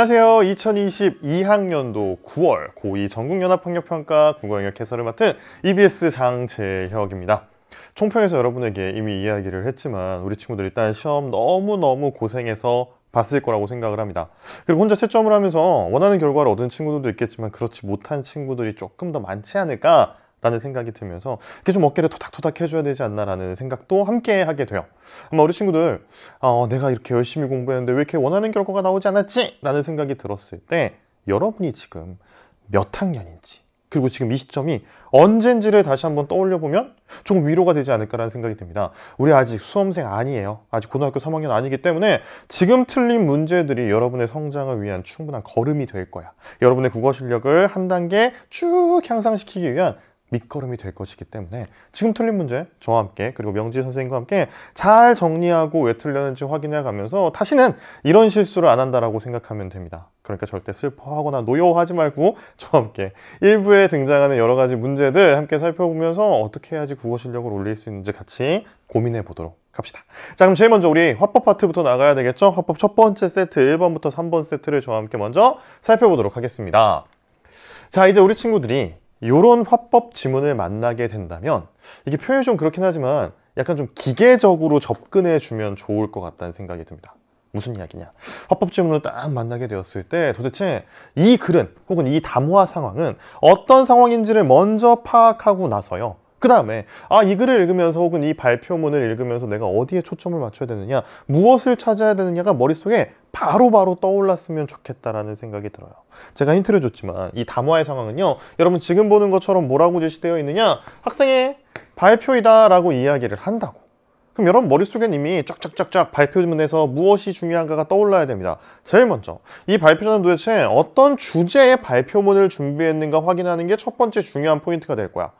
안녕하세요. 2022학년도 9월 고2 전국연합학력평가 국어영역 해설을 맡은 EBS 장재혁입니다. 총평에서 여러분에게 이미 이야기를 했지만 우리 친구들 일단 시험 너무너무 고생해서 봤을 거라고 생각을 합니다. 그리고 혼자 채점을 하면서 원하는 결과를 얻은 친구들도 있겠지만 그렇지 못한 친구들이 조금 더 많지 않을까 라는 생각이 들면서 이렇게 좀 어깨를 토닥토닥 해줘야 되지 않나라는 생각도 함께 하게 돼요. 아마 우리 친구들 어, 내가 이렇게 열심히 공부했는데 왜 이렇게 원하는 결과가 나오지 않았지? 라는 생각이 들었을 때 여러분이 지금 몇 학년인지 그리고 지금 이 시점이 언젠지를 다시 한번 떠올려 보면 조금 위로가 되지 않을까라는 생각이 듭니다. 우리 아직 수험생 아니에요. 아직 고등학교 3학년 아니기 때문에 지금 틀린 문제들이 여러분의 성장을 위한 충분한 걸음이 될 거야. 여러분의 국어 실력을 한 단계 쭉 향상시키기 위한 밑거름이 될 것이기 때문에 지금 틀린 문제 저와 함께 그리고 명지 선생님과 함께 잘 정리하고 왜 틀렸는지 확인해 가면서 다시는 이런 실수를 안 한다라고 생각하면 됩니다. 그러니까 절대 슬퍼하거나 노여워하지 말고 저와 함께 일부에 등장하는 여러 가지 문제들 함께 살펴보면서 어떻게 해야지 국어 실력을 올릴 수 있는지 같이 고민해 보도록 합시다. 자 그럼 제일 먼저 우리 화법 파트부터 나가야 되겠죠? 화법 첫 번째 세트 1번부터 3번 세트를 저와 함께 먼저 살펴보도록 하겠습니다. 자 이제 우리 친구들이 이런 화법 지문을 만나게 된다면 이게 표현이 좀 그렇긴 하지만 약간 좀 기계적으로 접근해 주면 좋을 것 같다는 생각이 듭니다. 무슨 이야기냐? 화법 지문을 딱 만나게 되었을 때 도대체 이 글은 혹은 이 담화 상황은 어떤 상황인지를 먼저 파악하고 나서요. 그 다음에 아 이 글을 읽으면서 혹은 이 발표문을 읽으면서 내가 어디에 초점을 맞춰야 되느냐 무엇을 찾아야 되느냐가 머릿속에 바로바로 바로 떠올랐으면 좋겠다라는 생각이 들어요 제가 힌트를 줬지만 이 담화의 상황은요 여러분 지금 보는 것처럼 뭐라고 제시되어 있느냐 학생의 발표이다 라고 이야기를 한다고 그럼 여러분 머릿속엔 이미 쫙쫙쫙쫙 발표문에서 무엇이 중요한가가 떠올라야 됩니다. 제일 먼저 이 발표자는 도대체 어떤 주제의 발표문을 준비했는가 확인하는 게 첫 번째 중요한 포인트가 될 거야.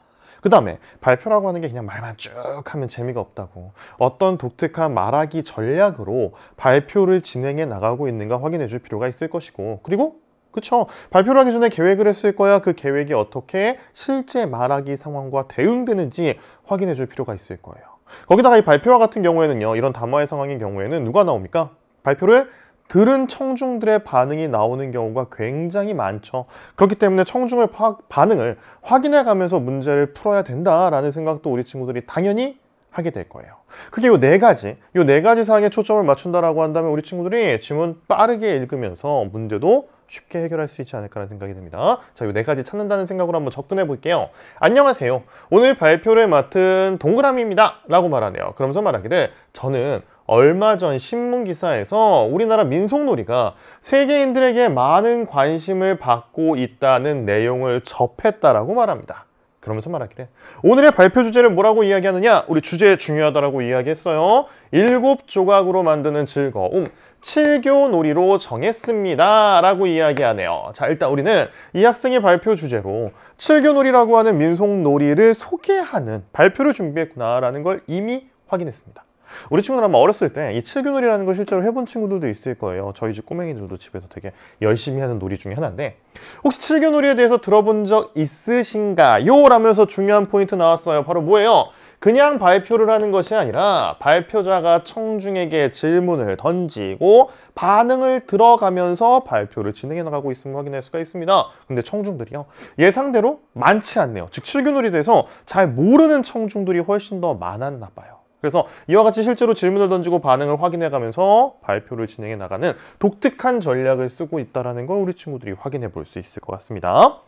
그 다음에 발표라고 하는 게 그냥 말만 쭉 하면 재미가 없다고. 어떤 독특한 말하기 전략으로 발표를 진행해 나가고 있는가 확인해 줄 필요가 있을 것이고. 그리고 그쵸? 발표를 하기 전에 계획을 했을 거야. 그 계획이 어떻게 실제 말하기 상황과 대응되는지 확인해 줄 필요가 있을 거예요. 거기다가 이 발표와 같은 경우에는요 이런 담화의 상황인 경우에는 누가 나옵니까? 발표를 들은 청중들의 반응이 나오는 경우가 굉장히 많죠. 그렇기 때문에 청중의 파, 반응을 확인해 가면서 문제를 풀어야 된다라는 생각도 우리 친구들이 당연히 하게 될 거예요. 그게 요 네 가지, 요 네 가지 사항에 초점을 맞춘다라고 한다면 우리 친구들이 지문 빠르게 읽으면서 문제도 쉽게 해결할 수 있지 않을까라는 생각이 듭니다. 자, 요 네 가지 찾는다는 생각으로 한번 접근해 볼게요. 안녕하세요. 오늘 발표를 맡은 동그라미입니다. 라고 말하네요. 그러면서 말하기를 저는 얼마 전 신문 기사에서 우리나라 민속놀이가 세계인들에게 많은 관심을 받고 있다는 내용을 접했다라고 말합니다. 그러면서 말하기를 오늘의 발표 주제를 뭐라고 이야기하느냐? 우리 주제 중요하다라고 이야기했어요. 일곱 조각으로 만드는 즐거움. 칠교놀이로 정했습니다. 라고 이야기하네요. 자, 일단 우리는 이 학생의 발표 주제로 칠교놀이라고 하는 민속놀이를 소개하는 발표를 준비했구나 라는 걸 이미 확인했습니다. 우리 친구들 아마 어렸을 때 이 칠교놀이라는 걸 실제로 해본 친구들도 있을 거예요. 저희 집 꼬맹이들도 집에서 되게 열심히 하는 놀이 중에 하나인데 혹시 칠교놀이에 대해서 들어본 적 있으신가요? 라면서 중요한 포인트 나왔어요. 바로 뭐예요? 그냥 발표를 하는 것이 아니라 발표자가 청중에게 질문을 던지고 반응을 들어가면서 발표를 진행해 나가고 있음을 확인할 수가 있습니다. 근데 청중들이요. 예상대로 많지 않네요. 즉, 칠교놀이에 대해서 잘 모르는 청중들이 훨씬 더 많았나 봐요. 그래서 이와 같이 실제로 질문을 던지고 반응을 확인해 가면서 발표를 진행해 나가는 독특한 전략을 쓰고 있다는 걸 우리 친구들이 확인해 볼 수 있을 것 같습니다.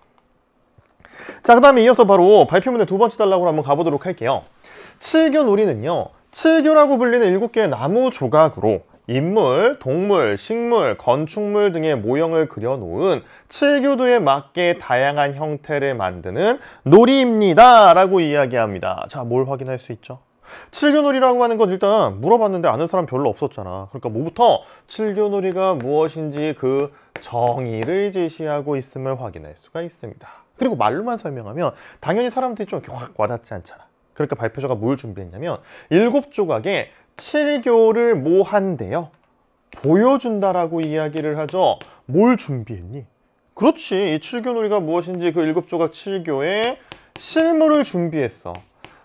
자, 그 다음에 이어서 바로 발표문의 두 번째 단락으로 한번 가보도록 할게요. 칠교 놀이는요, 칠교라고 불리는 일곱 개의 나무 조각으로 인물, 동물, 식물, 건축물 등의 모형을 그려놓은 칠교도에 맞게 다양한 형태를 만드는 놀이입니다. 라고 이야기합니다. 자, 뭘 확인할 수 있죠? 칠교놀이라고 하는 건 일단 물어봤는데 아는 사람 별로 없었잖아. 그러니까 뭐부터? 칠교놀이가 무엇인지 그 정의를 제시하고 있음을 확인할 수가 있습니다. 그리고 말로만 설명하면 당연히 사람들이 좀 확 와닿지 않잖아. 그러니까 발표자가 뭘 준비했냐면 일곱 조각의 칠교를 모한대요. 보여준다라고 이야기를 하죠. 뭘 준비했니? 그렇지. 이 칠교놀이가 무엇인지 그 일곱 조각 칠교에 실물을 준비했어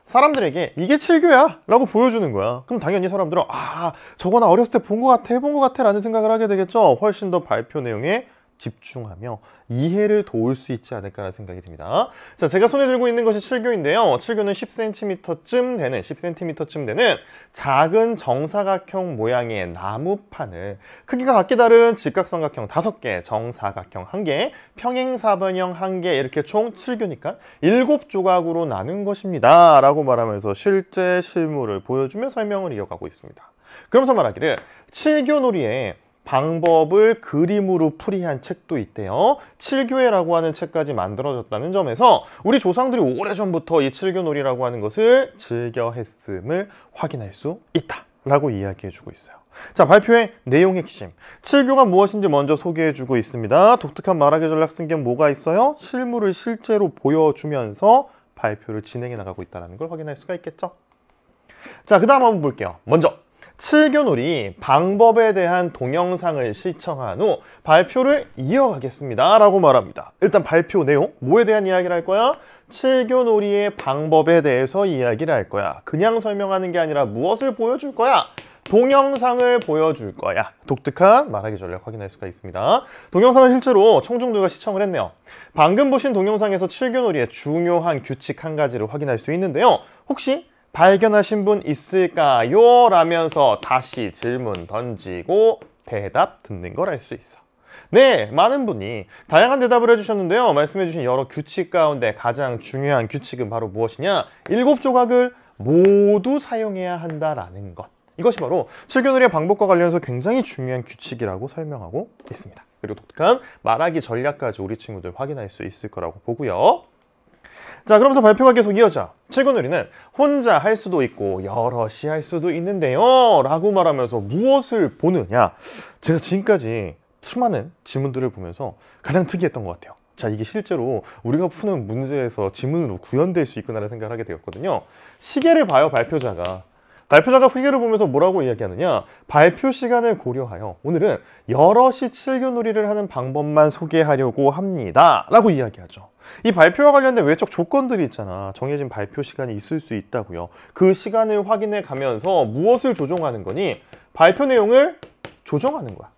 사람들에게 이게 7교야? 라고 보여주는 거야. 그럼 당연히 사람들은 아 저거 나 어렸을 때 본 것 같아 해본 것 같아 라는 생각을 하게 되겠죠? 훨씬 더 발표 내용에 집중하며 이해를 도울 수 있지 않을까라는 생각이 듭니다. 자, 제가 손에 들고 있는 것이 7교인데요. 7교는 10cm쯤 되는, 10cm쯤 되는 작은 정사각형 모양의 나무판을 크기가 각기 다른 직각삼각형 5개, 정사각형 1개, 평행사변형 1개 이렇게 총 7교니까 7조각으로 나눈 것입니다. 라고 말하면서 실제 실물을 보여주며 설명을 이어가고 있습니다. 그러면서 말하기를 7교 놀이에 방법을 그림으로 풀이한 책도 있대요. 칠교회라고 하는 책까지 만들어졌다는 점에서 우리 조상들이 오래전부터 이 칠교놀이라고 하는 것을 즐겨 했음을 확인할 수 있다. 라고 이야기해주고 있어요. 자, 발표의 내용 핵심. 칠교가 무엇인지 먼저 소개해주고 있습니다. 독특한 말하기 전략 쓴게 뭐가 있어요? 실물을 실제로 보여주면서 발표를 진행해 나가고 있다는 걸 확인할 수가 있겠죠. 자, 그 다음 한번 볼게요. 먼저 7교놀이 방법에 대한 동영상을 시청한 후 발표를 이어가겠습니다. 라고 말합니다. 일단 발표 내용 뭐에 대한 이야기를 할 거야? 7교놀이의 방법에 대해서 이야기를 할 거야. 그냥 설명하는 게 아니라 무엇을 보여줄 거야? 동영상을 보여줄 거야. 독특한 말하기 전략 확인할 수가 있습니다. 동영상은 실제로 청중들과 시청을 했네요. 방금 보신 동영상에서 7교놀이의 중요한 규칙 한 가지를 확인할 수 있는데요. 혹시 발견하신 분 있을까요? 라면서 다시 질문 던지고 대답 듣는 걸 알 수 있어. 네, 많은 분이 다양한 대답을 해주셨는데요. 말씀해주신 여러 규칙 가운데 가장 중요한 규칙은 바로 무엇이냐? 일곱 조각을 모두 사용해야 한다라는 것. 이것이 바로 실교놀이의 방법과 관련해서 굉장히 중요한 규칙이라고 설명하고 있습니다. 그리고 독특한 말하기 전략까지 우리 친구들 확인할 수 있을 거라고 보고요. 자 그러면서 발표가 계속 이어져. 칠구놀이는 혼자 할 수도 있고 여럿이 할 수도 있는데요. 라고 말하면서 무엇을 보느냐. 제가 지금까지 수많은 지문들을 보면서 가장 특이했던 것 같아요. 자 이게 실제로 우리가 푸는 문제에서 지문으로 구현될 수 있구나라는 생각을 하게 되었거든요. 시계를 봐요 발표자가 발표자가 후기를 보면서 뭐라고 이야기하느냐? 발표 시간을 고려하여 오늘은 여럿이 칠교놀이를 하는 방법만 소개하려고 합니다. 라고 이야기하죠. 이 발표와 관련된 외적 조건들이 있잖아. 정해진 발표 시간이 있을 수 있다고요. 그 시간을 확인해 가면서 무엇을 조정하는 거니? 발표 내용을 조정하는 거야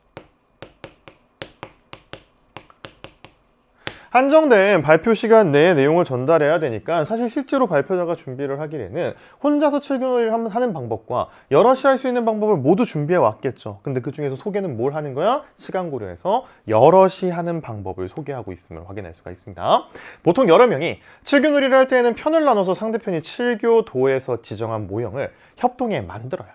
한정된 발표 시간 내에 내용을 전달해야 되니까 사실 실제로 발표자가 준비를 하기에는 혼자서 칠교놀이를 하는 방법과 여럿이 할 수 있는 방법을 모두 준비해 왔겠죠 근데 그 중에서 소개는 뭘 하는 거야? 시간 고려해서 여럿이 하는 방법을 소개하고 있음을 확인할 수가 있습니다 보통 여러 명이 칠교놀이를 할 때에는 편을 나눠서 상대편이 칠교도에서 지정한 모형을 협동에 만들어요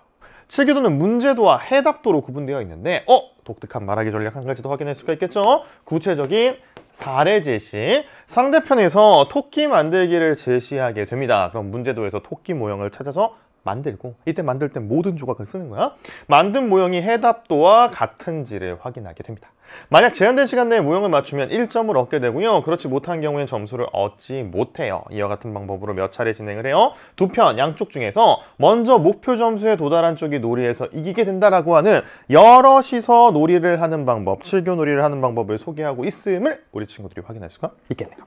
칠교도는 문제도와 해답도로 구분되어 있는데 어? 독특한 말하기 전략 한 가지 더 확인할 수가 있겠죠 구체적인 사례 제시. 상대편에서 토끼 만들기를 제시하게 됩니다. 그럼 문제도에서 토끼 모형을 찾아서 만들고 이때 만들 때 모든 조각을 쓰는 거야. 만든 모형이 해답도와 같은지를 확인하게 됩니다. 만약 제한된 시간 내에 모형을 맞추면 1점을 얻게 되고요. 그렇지 못한 경우엔 점수를 얻지 못해요. 이와 같은 방법으로 몇 차례 진행을 해요. 두 편 양쪽 중에서 먼저 목표 점수에 도달한 쪽이 놀이에서 이기게 된다라고 하는 여럿이서 놀이를 하는 방법 7교 놀이를 하는 방법을 소개하고 있음을 우리 친구들이 확인할 수가 있겠네요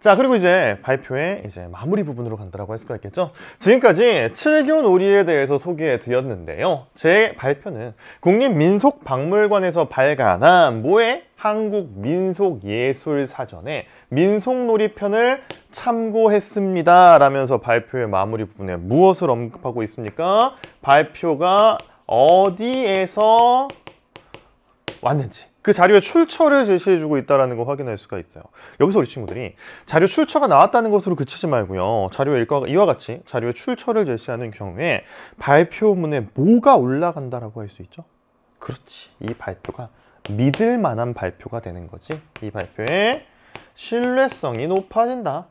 자 그리고 이제 발표의 이제 마무리 부분으로 간다라고 할 수가 있겠죠? 지금까지 7교 놀이에 대해서 소개해 드렸는데요. 제 발표는 국립민속박물관에서 발간한 모의 한국민속예술사전의 민속놀이 편을 참고했습니다 라면서 발표의 마무리 부분에 무엇을 언급하고 있습니까? 발표가 어디에서 왔는지 그 자료의 출처를 제시해주고 있다는 거 확인할 수가 있어요. 여기서 우리 친구들이 자료 출처가 나왔다는 것으로 그치지 말고요. 자료의 일과 이와 같이 자료의 출처를 제시하는 경우에 발표문에 뭐가 올라간다라고 할 수 있죠? 그렇지. 이 발표가 믿을 만한 발표가 되는 거지. 이 발표의 신뢰성이 높아진다.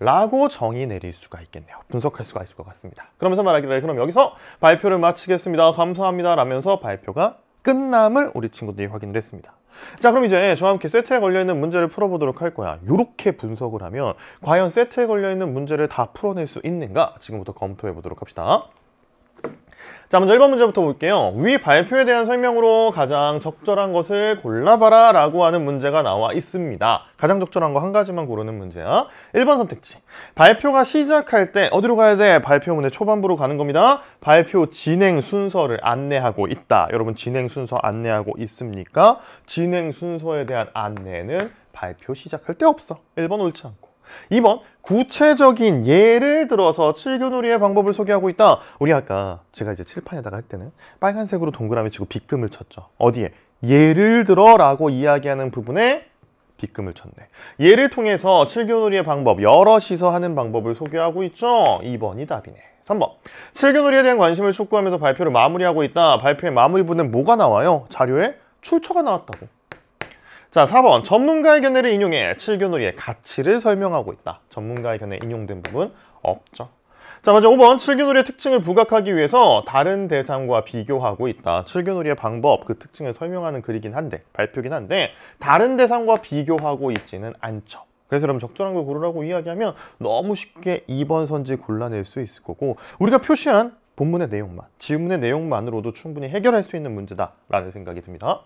라고 정의 내릴 수가 있겠네요. 분석할 수가 있을 것 같습니다. 그러면서 말하기를 그럼 여기서 발표를 마치겠습니다. 감사합니다. 라면서 발표가 끝남을 우리 친구들이 확인을 했습니다. 자 그럼 이제 저와 함께 세트에 걸려있는 문제를 풀어보도록 할 거야. 이렇게 분석을 하면 과연 세트에 걸려있는 문제를 다 풀어낼 수 있는가? 지금부터 검토해 보도록 합시다. 자, 먼저 1번 문제부터 볼게요. 위 발표에 대한 설명으로 가장 적절한 것을 골라봐라 라고 하는 문제가 나와 있습니다. 가장 적절한 거 한 가지만 고르는 문제야. 1번 선택지. 발표가 시작할 때 어디로 가야 돼? 발표문의 초반부로 가는 겁니다. 발표 진행 순서를 안내하고 있다. 여러분 진행 순서 안내하고 있습니까? 진행 순서에 대한 안내는 발표 시작할 때 없어. 1번 옳지 않고. 2번 구체적인 예를 들어서 칠교놀이의 방법을 소개하고 있다. 우리 아까 제가 이제 칠판에다가 할 때는 빨간색으로 동그라미 치고 빗금을 쳤죠. 어디에? 예를 들어 라고 이야기하는 부분에 빗금을 쳤네. 예를 통해서 칠교놀이의 방법, 여럿이서 하는 방법을 소개하고 있죠. 2번이 답이네. 3번. 칠교놀이에 대한 관심을 촉구하면서 발표를 마무리하고 있다. 발표의 마무리 부분에 뭐가 나와요? 자료에 출처가 나왔다고. 자, 4번. 전문가의 견해를 인용해 칠교놀이의 가치를 설명하고 있다. 전문가의 견해 인용된 부분 없죠. 자, 먼저 5번. 칠교놀이의 특징을 부각하기 위해서 다른 대상과 비교하고 있다. 칠교놀이의 방법, 그 특징을 설명하는 글이긴 한데, 발표긴 한데, 다른 대상과 비교하고 있지는 않죠. 그래서 여러분 적절한 걸 고르라고 이야기하면 너무 쉽게 2번 선지 골라낼 수 있을 거고, 우리가 표시한 본문의 내용만, 지문의 내용만으로도 충분히 해결할 수 있는 문제다라는 생각이 듭니다.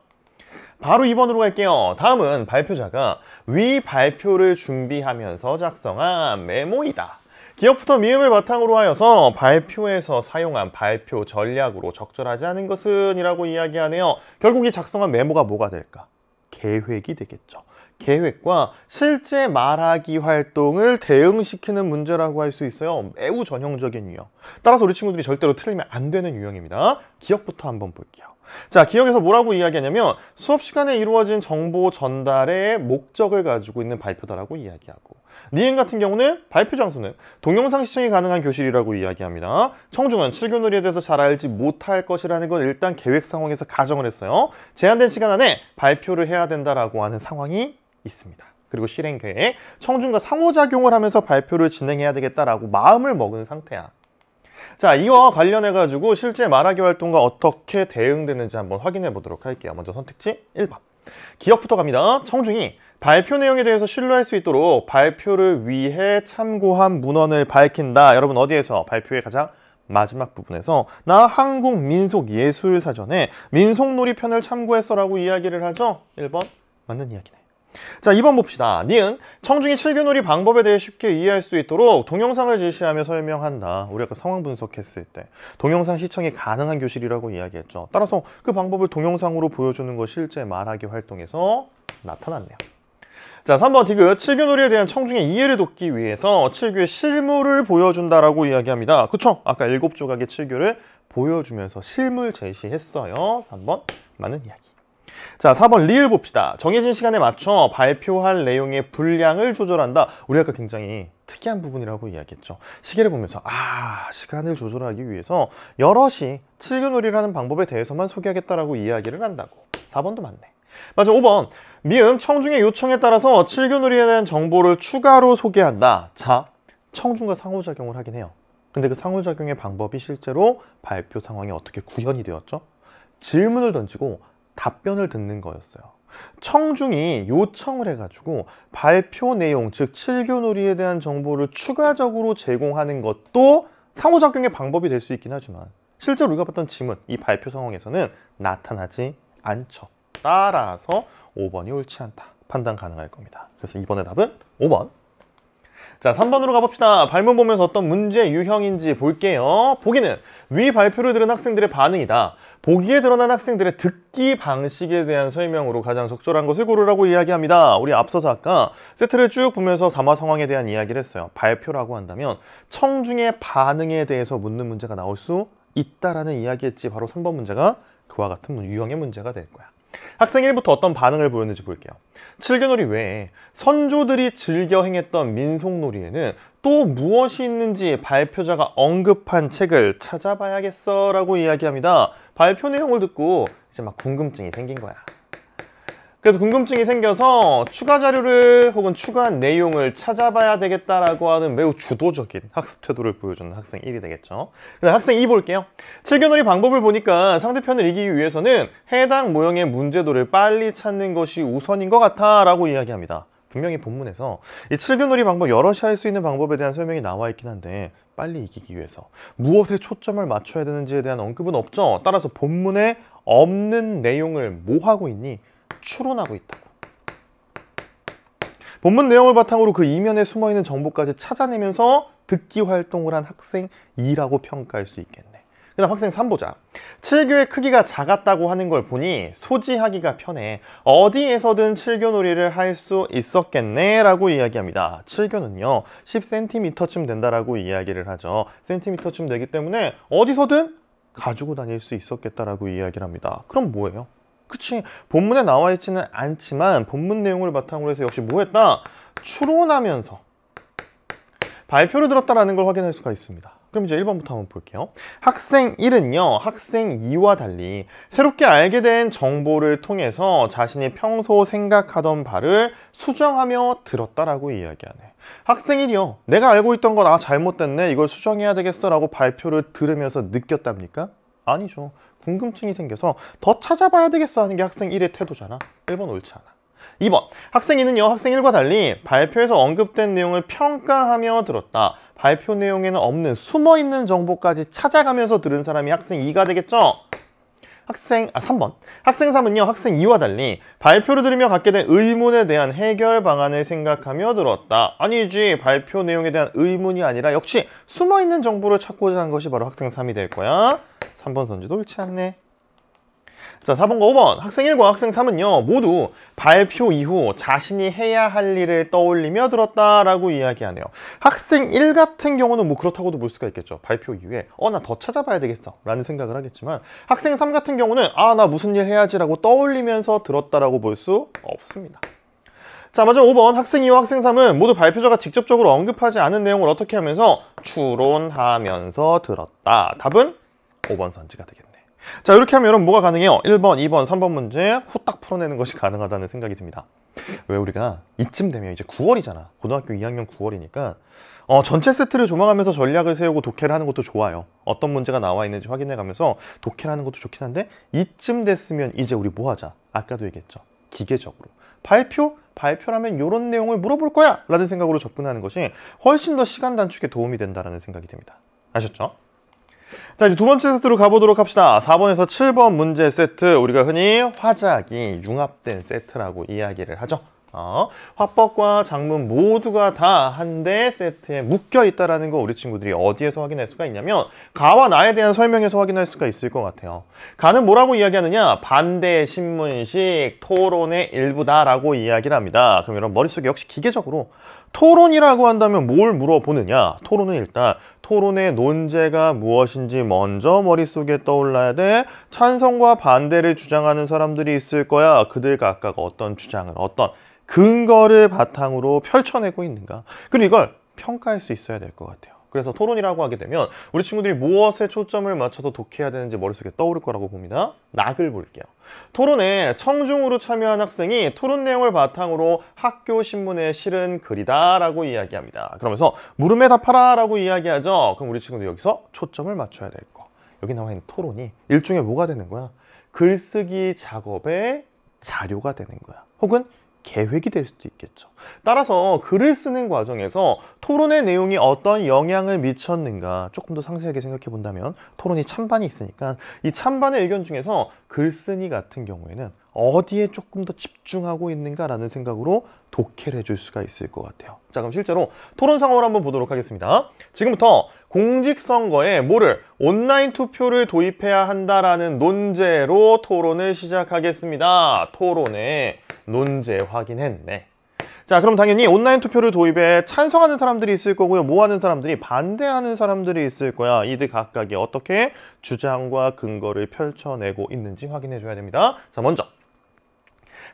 바로 2번으로 갈게요. 다음은 발표자가 위 발표를 준비하면서 작성한 메모이다. 기업부터 미음을 바탕으로 하여서 발표에서 사용한 발표 전략으로 적절하지 않은 것은 이라고 이야기하네요. 결국 이 작성한 메모가 뭐가 될까? 계획이 되겠죠. 계획과 실제 말하기 활동을 대응시키는 문제라고 할 수 있어요. 매우 전형적인 유형. 따라서 우리 친구들이 절대로 틀리면 안 되는 유형입니다. 기억부터 한번 볼게요. 자, 기억에서 뭐라고 이야기하냐면 수업 시간에 이루어진 정보 전달의 목적을 가지고 있는 발표다라고 이야기하고 니은 같은 경우는 발표 장소는 동영상 시청이 가능한 교실이라고 이야기합니다. 청중은 칠교놀이에 대해서 잘 알지 못할 것이라는 건 일단 계획 상황에서 가정을 했어요. 제한된 시간 안에 발표를 해야 된다라고 하는 상황이 있습니다. 그리고 실행 계획, 청중과 상호작용을 하면서 발표를 진행해야 되겠다라고 마음을 먹은 상태야. 자, 이와 관련해 가지고 실제 말하기 활동과 어떻게 대응되는지 한번 확인해 보도록 할게요. 먼저 선택지 1번. 기억부터 갑니다. 청중이 발표 내용에 대해서 신뢰할 수 있도록 발표를 위해 참고한 문헌을 밝힌다. 여러분 어디에서 발표의 가장 마지막 부분에서 나 한국 민속 예술 사전에 민속놀이 편을 참고했어라고 이야기를 하죠. 1번 맞는 이야기네. 자 2번 봅시다. 니은 청중이 칠교놀이 방법에 대해 쉽게 이해할 수 있도록 동영상을 제시하며 설명한다. 우리 아까 상황 분석했을 때 동영상 시청이 가능한 교실이라고 이야기했죠. 따라서 그 방법을 동영상으로 보여주는 것 실제 말하기 활동에서 나타났네요. 자 3번 디귿 칠교놀이에 대한 청중의 이해를 돕기 위해서 칠교의 실물을 보여준다라고 이야기합니다. 그쵸? 아까 일곱 조각의 칠교를 보여주면서 실물 제시했어요. 3번 맞는 이야기. 자, 4번 리을 봅시다. 정해진 시간에 맞춰 발표할 내용의 분량을 조절한다. 우리 아까 굉장히 특이한 부분이라고 이야기했죠. 시계를 보면서 아, 시간을 조절하기 위해서 여럿이 칠교놀이라는 방법에 대해서만 소개하겠다라고 이야기를 한다고. 4번도 맞네. 맞아, 5번. 미음, 청중의 요청에 따라서 칠교놀이에 대한 정보를 추가로 소개한다. 자, 청중과 상호작용을 하긴 해요. 근데 그 상호작용의 방법이 실제로 발표 상황에 어떻게 구현이 되었죠? 질문을 던지고 답변을 듣는 거였어요. 청중이 요청을 해가지고 발표 내용, 즉 칠교놀이에 대한 정보를 추가적으로 제공하는 것도 상호작용의 방법이 될 수 있긴 하지만 실제로 우리가 봤던 지문, 이 발표 상황에서는 나타나지 않죠. 따라서 5번이 옳지 않다. 판단 가능할 겁니다. 그래서 이번의 답은 5번. 자, 3번으로 가봅시다. 발문 보면서 어떤 문제 유형인지 볼게요. 보기는 위 발표를 들은 학생들의 반응이다. 보기에 드러난 학생들의 듣기 방식에 대한 설명으로 가장 적절한 것을 고르라고 이야기합니다. 우리 앞서서 아까 세트를 쭉 보면서 담화 상황에 대한 이야기를 했어요. 발표라고 한다면 청중의 반응에 대해서 묻는 문제가 나올 수 있다라는 이야기했지. 바로 3번 문제가 그와 같은 유형의 문제가 될 거야. 학생 1부터 어떤 반응을 보였는지 볼게요. 칠교놀이 외에 선조들이 즐겨 행했던 민속놀이에는 또 무엇이 있는지 발표자가 언급한 책을 찾아봐야겠어 라고 이야기합니다. 발표 내용을 듣고 이제 막 궁금증이 생긴 거야. 그래서 궁금증이 생겨서 추가 자료를 혹은 추가 내용을 찾아봐야 되겠다라고 하는 매우 주도적인 학습 태도를 보여주는 학생 1이 되겠죠. 그다음 학생 2 볼게요. 칠교놀이 방법을 보니까 상대편을 이기기 위해서는 해당 모형의 문제도를 빨리 찾는 것이 우선인 것 같아 라고 이야기합니다. 분명히 본문에서 이 칠교놀이 방법 여럿이 할 수 있는 방법에 대한 설명이 나와 있긴 한데 빨리 이기기 위해서 무엇에 초점을 맞춰야 되는지에 대한 언급은 없죠. 따라서 본문에 없는 내용을 뭐 하고 있니? 추론하고 있다고. 본문 내용을 바탕으로 그 이면에 숨어있는 정보까지 찾아내면서 듣기 활동을 한 학생 2라고 평가할 수 있겠네. 그 다음 학생 3 보자. 7교의 크기가 작았다고 하는 걸 보니 소지하기가 편해. 어디에서든 7교 놀이를 할 수 있었겠네 라고 이야기합니다. 7교는요 10cm쯤 된다라고 이야기를 하죠. cm쯤 되기 때문에 어디서든 가지고 다닐 수 있었겠다라고 이야기를 합니다. 그럼 뭐예요? 그치 본문에 나와 있지는 않지만 본문 내용을 바탕으로 해서 역시 뭐 했다? 추론하면서 발표를 들었다라는 걸 확인할 수가 있습니다. 그럼 이제 1번부터 한번 볼게요. 학생 1은요, 학생 2와 달리 새롭게 알게 된 정보를 통해서 자신이 평소 생각하던 바를 수정하며 들었다라고 이야기하네. 학생 1이요, 내가 알고 있던 건 아, 잘못됐네. 이걸 수정해야 되겠어. 라고 발표를 들으면서 느꼈답니까? 아니죠. 궁금증이 생겨서 더 찾아봐야 되겠어 하는 게 학생 1의 태도잖아. 1번 옳지 않아. 2번 학생이는요 학생 1과 달리 발표에서 언급된 내용을 평가하며 들었다 발표 내용에는 없는 숨어있는 정보까지 찾아가면서 들은 사람이 학생 2가 되겠죠 학생 아 3번. 학생 3은요 학생 2와 달리 발표를 들으며 갖게 된 의문에 대한 해결 방안을 생각하며 들었다. 아니지 발표 내용에 대한 의문이 아니라 역시 숨어있는 정보를 찾고자 한 것이 바로 학생 3이 될 거야. 3번 선지도 옳지 않네 자, 4번과 5번. 학생 1과 학생 3은요, 모두 발표 이후 자신이 해야 할 일을 떠올리며 들었다라고 이야기하네요. 학생 1 같은 경우는 뭐 그렇다고도 볼 수가 있겠죠. 발표 이후에, 어, 나 더 찾아봐야 되겠어. 라는 생각을 하겠지만, 학생 3 같은 경우는, 아, 나 무슨 일 해야지라고 떠올리면서 들었다라고 볼 수 없습니다. 자, 맞아 5번. 학생 2와 학생 3은 모두 발표자가 직접적으로 언급하지 않은 내용을 어떻게 하면서 추론하면서 들었다. 답은 5번 선지가 되겠네요. 자 이렇게 하면 여러분 뭐가 가능해요? 1번, 2번, 3번 문제 후딱 풀어내는 것이 가능하다는 생각이 듭니다. 왜 우리가 이쯤 되면 이제 9월이잖아. 고등학교 2학년 9월이니까 어, 전체 세트를 조망하면서 전략을 세우고 독해를 하는 것도 좋아요. 어떤 문제가 나와 있는지 확인해 가면서 독해를 하는 것도 좋긴 한데 이쯤 됐으면 이제 우리 뭐 하자? 아까도 얘기했죠. 기계적으로. 발표? 발표라면 이런 내용을 물어볼 거야! 라는 생각으로 접근하는 것이 훨씬 더 시간 단축에 도움이 된다는 생각이 듭니다. 아셨죠? 자 이제 두 번째 세트로 가보도록 합시다. 4번에서 7번 문제 세트. 우리가 흔히 화작이 융합된 세트라고 이야기를 하죠. 어, 화법과 장문 모두가 다 한 대 세트에 묶여 있다는 거 우리 친구들이 어디에서 확인할 수가 있냐면 가와 나에 대한 설명에서 확인할 수가 있을 것 같아요. 가는 뭐라고 이야기하느냐? 반대 신문식 토론의 일부다라고 이야기를 합니다. 그럼 여러분 머릿속에 역시 기계적으로 토론이라고 한다면 뭘 물어보느냐? 토론은 일단 토론의 논제가 무엇인지 먼저 머릿속에 떠올라야 돼. 찬성과 반대를 주장하는 사람들이 있을 거야. 그들 각각 어떤 주장을 어떤 근거를 바탕으로 펼쳐내고 있는가. 그리고 이걸 평가할 수 있어야 될 것 같아요 그래서 토론이라고 하게 되면 우리 친구들이 무엇에 초점을 맞춰서 독해야 되는지 머릿속에 떠오를 거라고 봅니다. 낙을 볼게요. 토론에 청중으로 참여한 학생이 토론 내용을 바탕으로 학교 신문에 실은 글이다 라고 이야기합니다. 그러면서 물음에 답하라 라고 이야기하죠. 그럼 우리 친구들 여기서 초점을 맞춰야 될 거. 여기 나와 있는 토론이 일종의 뭐가 되는 거야? 글쓰기 작업의 자료가 되는 거야. 혹은 계획이 될 수도 있겠죠. 따라서 글을 쓰는 과정에서 토론의 내용이 어떤 영향을 미쳤는가 조금 더 상세하게 생각해 본다면 토론이 찬반이 있으니까 이 찬반의 의견 중에서 글쓰기 같은 경우에는 어디에 조금 더 집중하고 있는가라는 생각으로 독해를 해줄 수가 있을 것 같아요. 자 그럼 실제로 토론 상황을 한번 보도록 하겠습니다. 지금부터 공직선거에 뭐를 온라인 투표를 도입해야 한다라는 논제로 토론을 시작하겠습니다. 토론에 논제 확인했네. 자 그럼 당연히 온라인 투표를 도입에 찬성하는 사람들이 있을 거고요. 뭐 하는 사람들이 반대하는 사람들이 있을 거야. 이들 각각이 어떻게 주장과 근거를 펼쳐내고 있는지 확인해 줘야 됩니다. 자 먼저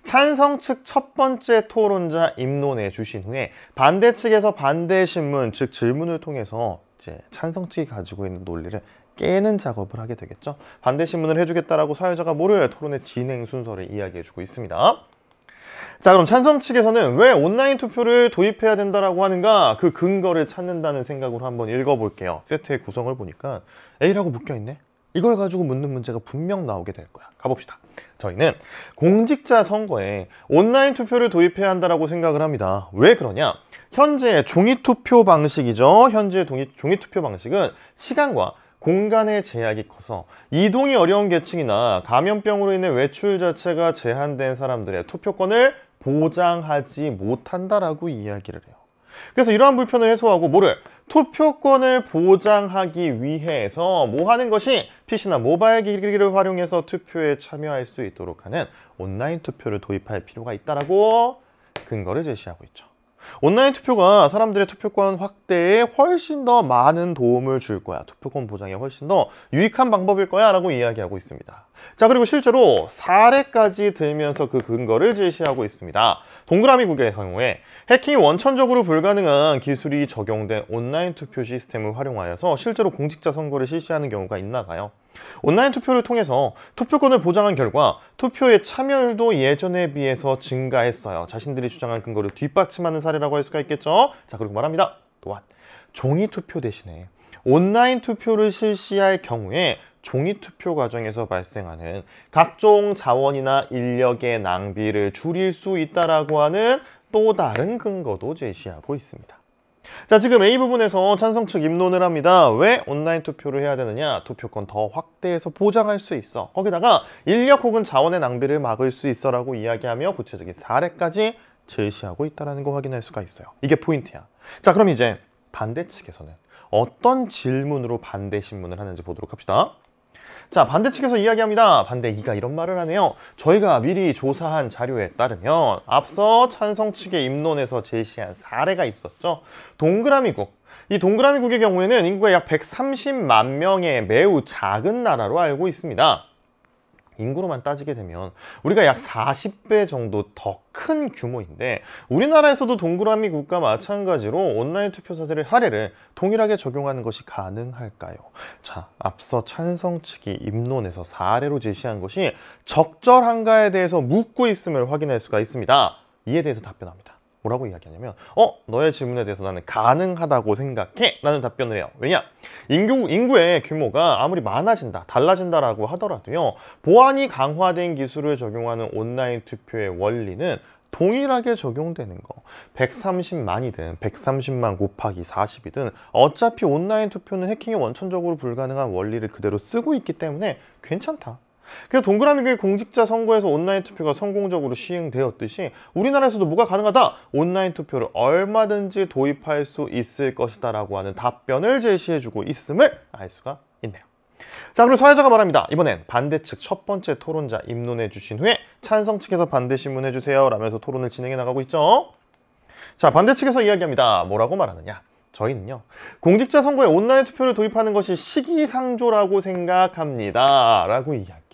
찬성 측 첫 번째 토론자 입론해 주신 후에 반대 측에서 반대 신문 즉 질문을 통해서 이제 찬성 측이 가지고 있는 논리를 깨는 작업을 하게 되겠죠. 반대 신문을 해주겠다라고 사회자가 모를 토론의 진행 순서를 이야기해주고 있습니다. 자 그럼 찬성 측에서는 왜 온라인 투표를 도입해야 된다라고 하는가 그 근거를 찾는다는 생각으로 한번 읽어볼게요 세트의 구성을 보니까 A라고 묶여있네 이걸 가지고 묻는 문제가 분명 나오게 될 거야. 가봅시다. 저희는 공직자 선거에 온라인 투표를 도입해야 한다고 생각을 합니다. 왜 그러냐? 현재 종이 투표 방식이죠. 현재 종이, 종이 투표 방식은 시간과 공간의 제약이 커서 이동이 어려운 계층이나 감염병으로 인해 외출 자체가 제한된 사람들의 투표권을 보장하지 못한다라고 이야기를 해요. 그래서 이러한 불편을 해소하고 뭐를 투표권을 보장하기 위해서 뭐 하는 것이 PC나 모바일 기기를 활용해서 투표에 참여할 수 있도록 하는 온라인 투표를 도입할 필요가 있다라고 근거를 제시하고 있죠. 온라인 투표가 사람들의 투표권 확대에 훨씬 더 많은 도움을 줄 거야. 투표권 보장에 훨씬 더 유익한 방법일 거야 라고 이야기하고 있습니다. 자 그리고 실제로 사례까지 들면서 그 근거를 제시하고 있습니다. 동그라미 국의 경우에 해킹이 원천적으로 불가능한 기술이 적용된 온라인 투표 시스템을 활용하여서 실제로 공직자 선거를 실시하는 경우가 있나 봐요. 온라인 투표를 통해서 투표권을 보장한 결과 투표의 참여율도 예전에 비해서 증가했어요. 자신들이 주장한 근거를 뒷받침하는 사례라고 할 수가 있겠죠. 자 그리고 말합니다. 또한 종이 투표 대신에 온라인 투표를 실시할 경우에 종이 투표 과정에서 발생하는 각종 자원이나 인력의 낭비를 줄일 수 있다라고 하는 또 다른 근거도 제시하고 있습니다. 자 지금 A 부분에서 찬성 측 입론을 합니다. 왜 온라인 투표를 해야 되느냐? 투표권 더 확대해서 보장할 수 있어. 거기다가 인력 혹은 자원의 낭비를 막을 수 있어 라고 이야기하며 구체적인 사례까지 제시하고 있다는 거 확인할 수가 있어요. 이게 포인트야. 자 그럼 이제 반대 측에서는 어떤 질문으로 반대 신문을 하는지 보도록 합시다. 자 반대 측에서 이야기합니다. 반대 2가 이런 말을 하네요. 저희가 미리 조사한 자료에 따르면 앞서 찬성 측의 입론에서 제시한 사례가 있었죠. 동그라미국. 이 동그라미국의 경우에는 인구가 약 130만 명의 매우 작은 나라로 알고 있습니다. 인구로만 따지게 되면 우리가 약 40배 정도 더 큰 규모인데 우리나라에서도 동그라미 국가 마찬가지로 온라인 투표 사례를 사례를 동일하게 적용하는 것이 가능할까요? 자, 앞서 찬성 측이 입론에서 사례로 제시한 것이 적절한가에 대해서 묻고 있음을 확인할 수가 있습니다. 이에 대해서 답변합니다. 뭐라고 이야기하냐면 어 너의 질문에 대해서 나는 가능하다고 생각해? 라는 답변을 해요. 왜냐? 인구, 인구의 규모가 아무리 많아진다 달라진다라고 하더라도요 보안이 강화된 기술을 적용하는 온라인 투표의 원리는 동일하게 적용되는 거. 130만이든 130만 곱하기 40이든 어차피 온라인 투표는 해킹이 원천적으로 불가능한 원리를 그대로 쓰고 있기 때문에 괜찮다 그래서 동그라미교의 공직자 선거에서 온라인 투표가 성공적으로 시행되었듯이 우리나라에서도 뭐가 가능하다? 온라인 투표를 얼마든지 도입할 수 있을 것이다 라고 하는 답변을 제시해주고 있음을 알 수가 있네요. 자 그리고 사회자가 말합니다. 이번엔 반대 측 첫 번째 토론자 입론해 주신 후에 찬성 측에서 반대 신문해 주세요 라면서 토론을 진행해 나가고 있죠. 자 반대 측에서 이야기합니다. 뭐라고 말하느냐? 저희는요 공직자 선거에 온라인 투표를 도입하는 것이 시기상조라고 생각합니다 라고 이야기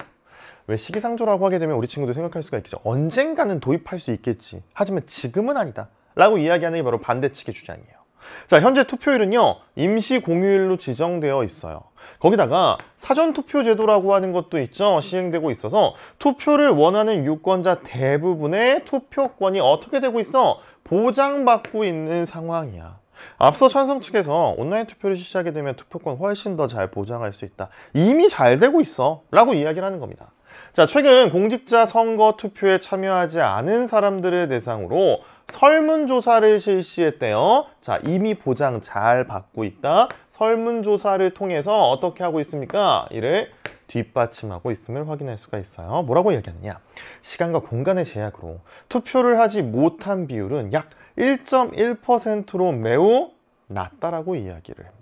왜 시기상조라고 하게 되면 우리 친구들 생각할 수가 있겠죠. 언젠가는 도입할 수 있겠지. 하지만 지금은 아니다. 라고 이야기하는 게 바로 반대측의 주장이에요. 자 현재 투표율은요 임시 공휴일로 지정되어 있어요. 거기다가 사전투표 제도라고 하는 것도 있죠 시행되고 있어서. 투표를 원하는 유권자 대부분의 투표권이 어떻게 되고 있어? 보장받고 있는 상황이야. 앞서 찬성 측에서 온라인 투표를 실시하게 되면 투표권 훨씬 더 잘 보장할 수 있다. 이미 잘 되고 있어. 라고 이야기를 하는 겁니다. 자, 최근 공직자 선거 투표에 참여하지 않은 사람들을 대상으로 설문조사를 실시했대요. 자, 이미 보장 잘 받고 있다. 설문조사를 통해서 어떻게 하고 있습니까? 이를 뒷받침하고 있음을 확인할 수가 있어요. 뭐라고 얘기하느냐? 시간과 공간의 제약으로 투표를 하지 못한 비율은 약 1.1%로 매우 낮다라고 이야기를 합니다.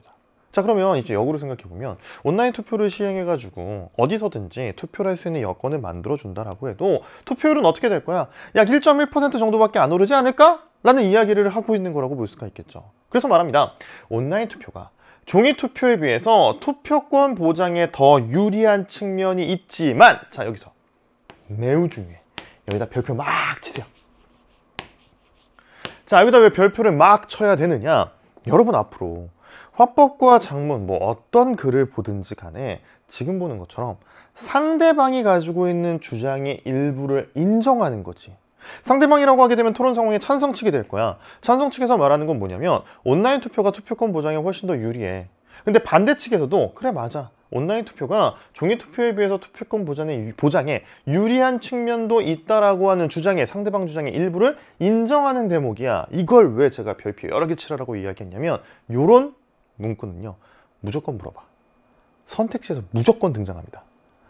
자 그러면 이제 역으로 생각해 보면 온라인 투표를 시행해 가지고 어디서든지 투표를 할 수 있는 여건을 만들어 준다라고 해도 투표율은 어떻게 될 거야? 약 1.1% 정도밖에 안 오르지 않을까? 라는 이야기를 하고 있는 거라고 볼 수가 있겠죠. 그래서 말합니다. 온라인 투표가 종이 투표에 비해서 투표권 보장에 더 유리한 측면이 있지만 자 여기서 매우 중요해. 여기다 별표 막 치세요. 자 여기다 왜 별표를 막 쳐야 되느냐 여러분 앞으로 화법과 장문 뭐 어떤 글을 보든지 간에 지금 보는 것처럼 상대방이 가지고 있는 주장의 일부를 인정하는 거지. 상대방이라고 하게 되면 토론 상황에 찬성 측이 될 거야. 찬성 측에서 말하는 건 뭐냐면 온라인 투표가 투표권 보장에 훨씬 더 유리해. 근데 반대 측에서도 그래 맞아. 온라인 투표가 종이 투표에 비해서 투표권 보장에, 보장에 유리한 측면도 있다라고 하는 주장에 상대방 주장의 일부를 인정하는 대목이야. 이걸 왜 제가 별표 여러 개 칠하라고 이야기했냐면 요런 문구는요. 무조건 물어봐. 선택지에서 무조건 등장합니다.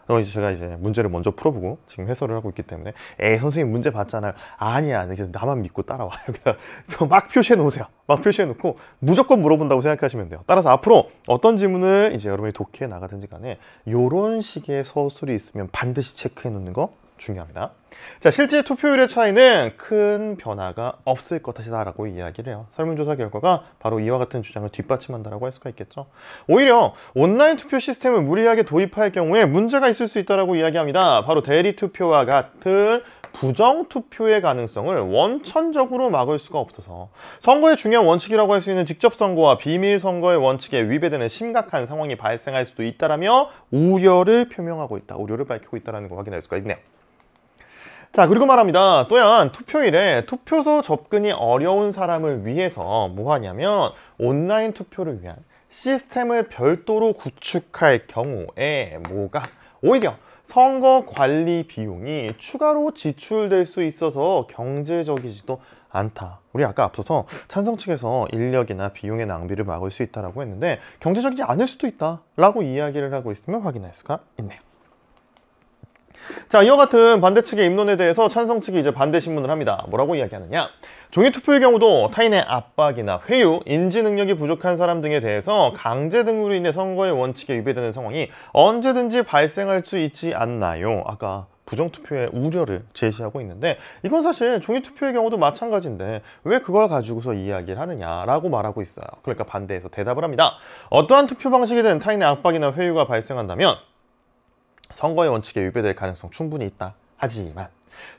그럼 이제 제가 이제 문제를 먼저 풀어보고 지금 해설을 하고 있기 때문에 에 선생님 문제 봤잖아요. 아니야. 그래서 나만 믿고 따라와. 여기다 막 표시해 놓으세요. 막 표시해 놓고 무조건 물어본다고 생각하시면 돼요. 따라서 앞으로 어떤 질문을 이제 여러분이 독해에 나가든지 간에 이런 식의 서술이 있으면 반드시 체크해 놓는 거 중요합니다. 자, 실제 투표율의 차이는 큰 변화가 없을 것이다라고 이야기를 해요. 설문조사 결과가 바로 이와 같은 주장을 뒷받침한다라고 할 수가 있겠죠. 오히려 온라인 투표 시스템을 무리하게 도입할 경우에 문제가 있을 수 있다라고 이야기합니다. 바로 대리 투표와 같은 부정 투표의 가능성을 원천적으로 막을 수가 없어서 선거의 중요한 원칙이라고 할 수 있는 직접 선거와 비밀 선거의 원칙에 위배되는 심각한 상황이 발생할 수도 있다라며 우려를 표명하고 있다. 우려를 밝히고 있다라는 거 확인할 수가 있네요. 자 그리고 말합니다. 또한 투표일에 투표소 접근이 어려운 사람을 위해서 뭐 하냐면 온라인 투표를 위한 시스템을 별도로 구축할 경우에 뭐가 오히려 선거 관리 비용이 추가로 지출될 수 있어서 경제적이지도 않다. 우리 아까 앞서서 찬성 측에서 인력이나 비용의 낭비를 막을 수 있다고 했는데 경제적이지 않을 수도 있다라고 이야기를 하고 있으면 확인할 수가 있네요. 자, 이와 같은 반대 측의 입론에 대해서 찬성 측이 이제 반대 신문을 합니다. 뭐라고 이야기하느냐? 종이 투표의 경우도 타인의 압박이나 회유, 인지 능력이 부족한 사람 등에 대해서 강제 등으로 인해 선거의 원칙에 위배되는 상황이 언제든지 발생할 수 있지 않나요? 아까 부정투표의 우려를 제시하고 있는데 이건 사실 종이투표의 경우도 마찬가지인데 왜 그걸 가지고서 이야기를 하느냐라고 말하고 있어요. 그러니까 반대해서 대답을 합니다. 어떠한 투표 방식이든 타인의 압박이나 회유가 발생한다면 선거의 원칙에 위배될 가능성 충분히 있다. 하지만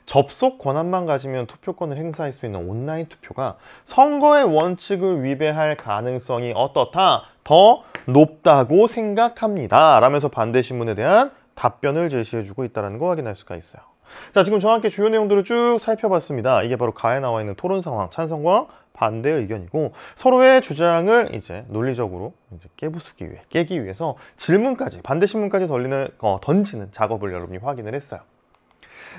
접속 권한만 가지면 투표권을 행사할 수 있는 온라인 투표가 선거의 원칙을 위배할 가능성이 어떻다? 더 높다고 생각합니다. 라면서 반대 신문에 대한 답변을 제시해주고 있다는 거 확인할 수가 있어요. 자, 지금 저와 함께 주요 내용들을 쭉 살펴봤습니다. 이게 바로 가에 나와 있는 토론 상황, 찬성과 반대 의견이고 서로의 주장을 이제 논리적으로 이제 깨부수기 위해 깨기 위해서 질문까지 반대 신문까지 던리는 어, 던지는 작업을 여러분이 확인을 했어요.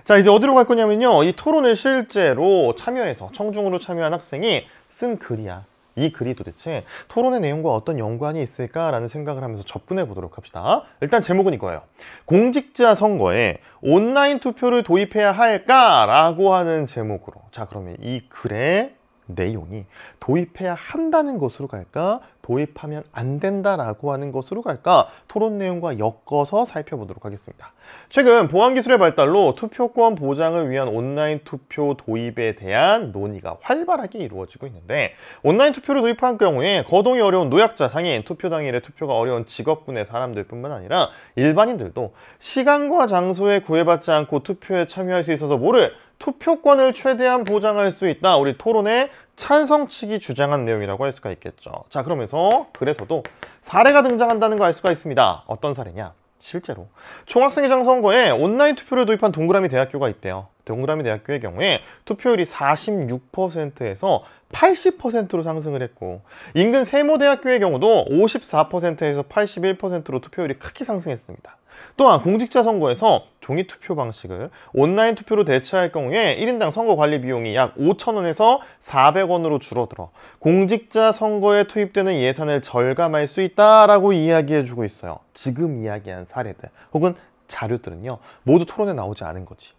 자 이제 어디로 갈 거냐면요 이 토론을 실제로 참여해서 청중으로 참여한 학생이 쓴 글이야 이 글이 도대체 토론의 내용과 어떤 연관이 있을까라는 생각을 하면서 접근해 보도록 합시다. 일단 제목은 이거예요. 공직자 선거에 온라인 투표를 도입해야 할까라고 하는 제목으로. 자, 그러면 이 글의 내용이 도입해야 한다는 것으로 갈까 도입하면 안 된다라고 하는 것으로 갈까 토론 내용과 엮어서 살펴보도록 하겠습니다. 최근 보안기술의 발달로 투표권 보장을 위한 온라인 투표 도입에 대한 논의가 활발하게 이루어지고 있는데 온라인 투표를 도입한 경우에 거동이 어려운 노약자, 상인, 투표 당일에 투표가 어려운 직업군의 사람들 뿐만 아니라 일반인들도 시간과 장소에 구애받지 않고 투표에 참여할 수 있어서 모를 투표권을 최대한 보장할 수 있다. 우리 토론에 찬성 측이 주장한 내용이라고 할 수가 있겠죠. 자, 그러면서 그래서도 사례가 등장한다는 거알 수가 있습니다. 어떤 사례냐? 실제로 총학생회장 선거에 온라인 투표를 도입한 동그라미 대학교가 있대요. 동그라미 대학교의 경우에 투표율이 46%에서 80%로 상승을 했고 인근 세모대학교의 경우도 54%에서 81%로 투표율이 크게 상승했습니다. 또한 공직자 선거에서 종이 투표 방식을 온라인 투표로 대체할 경우에 1인당 선거 관리 비용이 약 5천원에서 400원으로 줄어들어 공직자 선거에 투입되는 예산을 절감할 수 있다라고 이야기해 주고 있어요. 지금 이야기한 사례들 혹은 자료들은요 모두 토론에 나오지 않은 거지.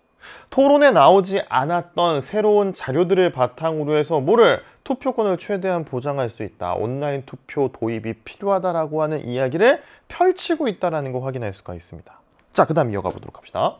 토론에 나오지 않았던 새로운 자료들을 바탕으로 해서 뭐를 투표권을 최대한 보장할 수 있다. 온라인 투표 도입이 필요하다라고 하는 이야기를 펼치고 있다는 거 확인할 수가 있습니다. 자, 그 다음 이어가 보도록 합시다.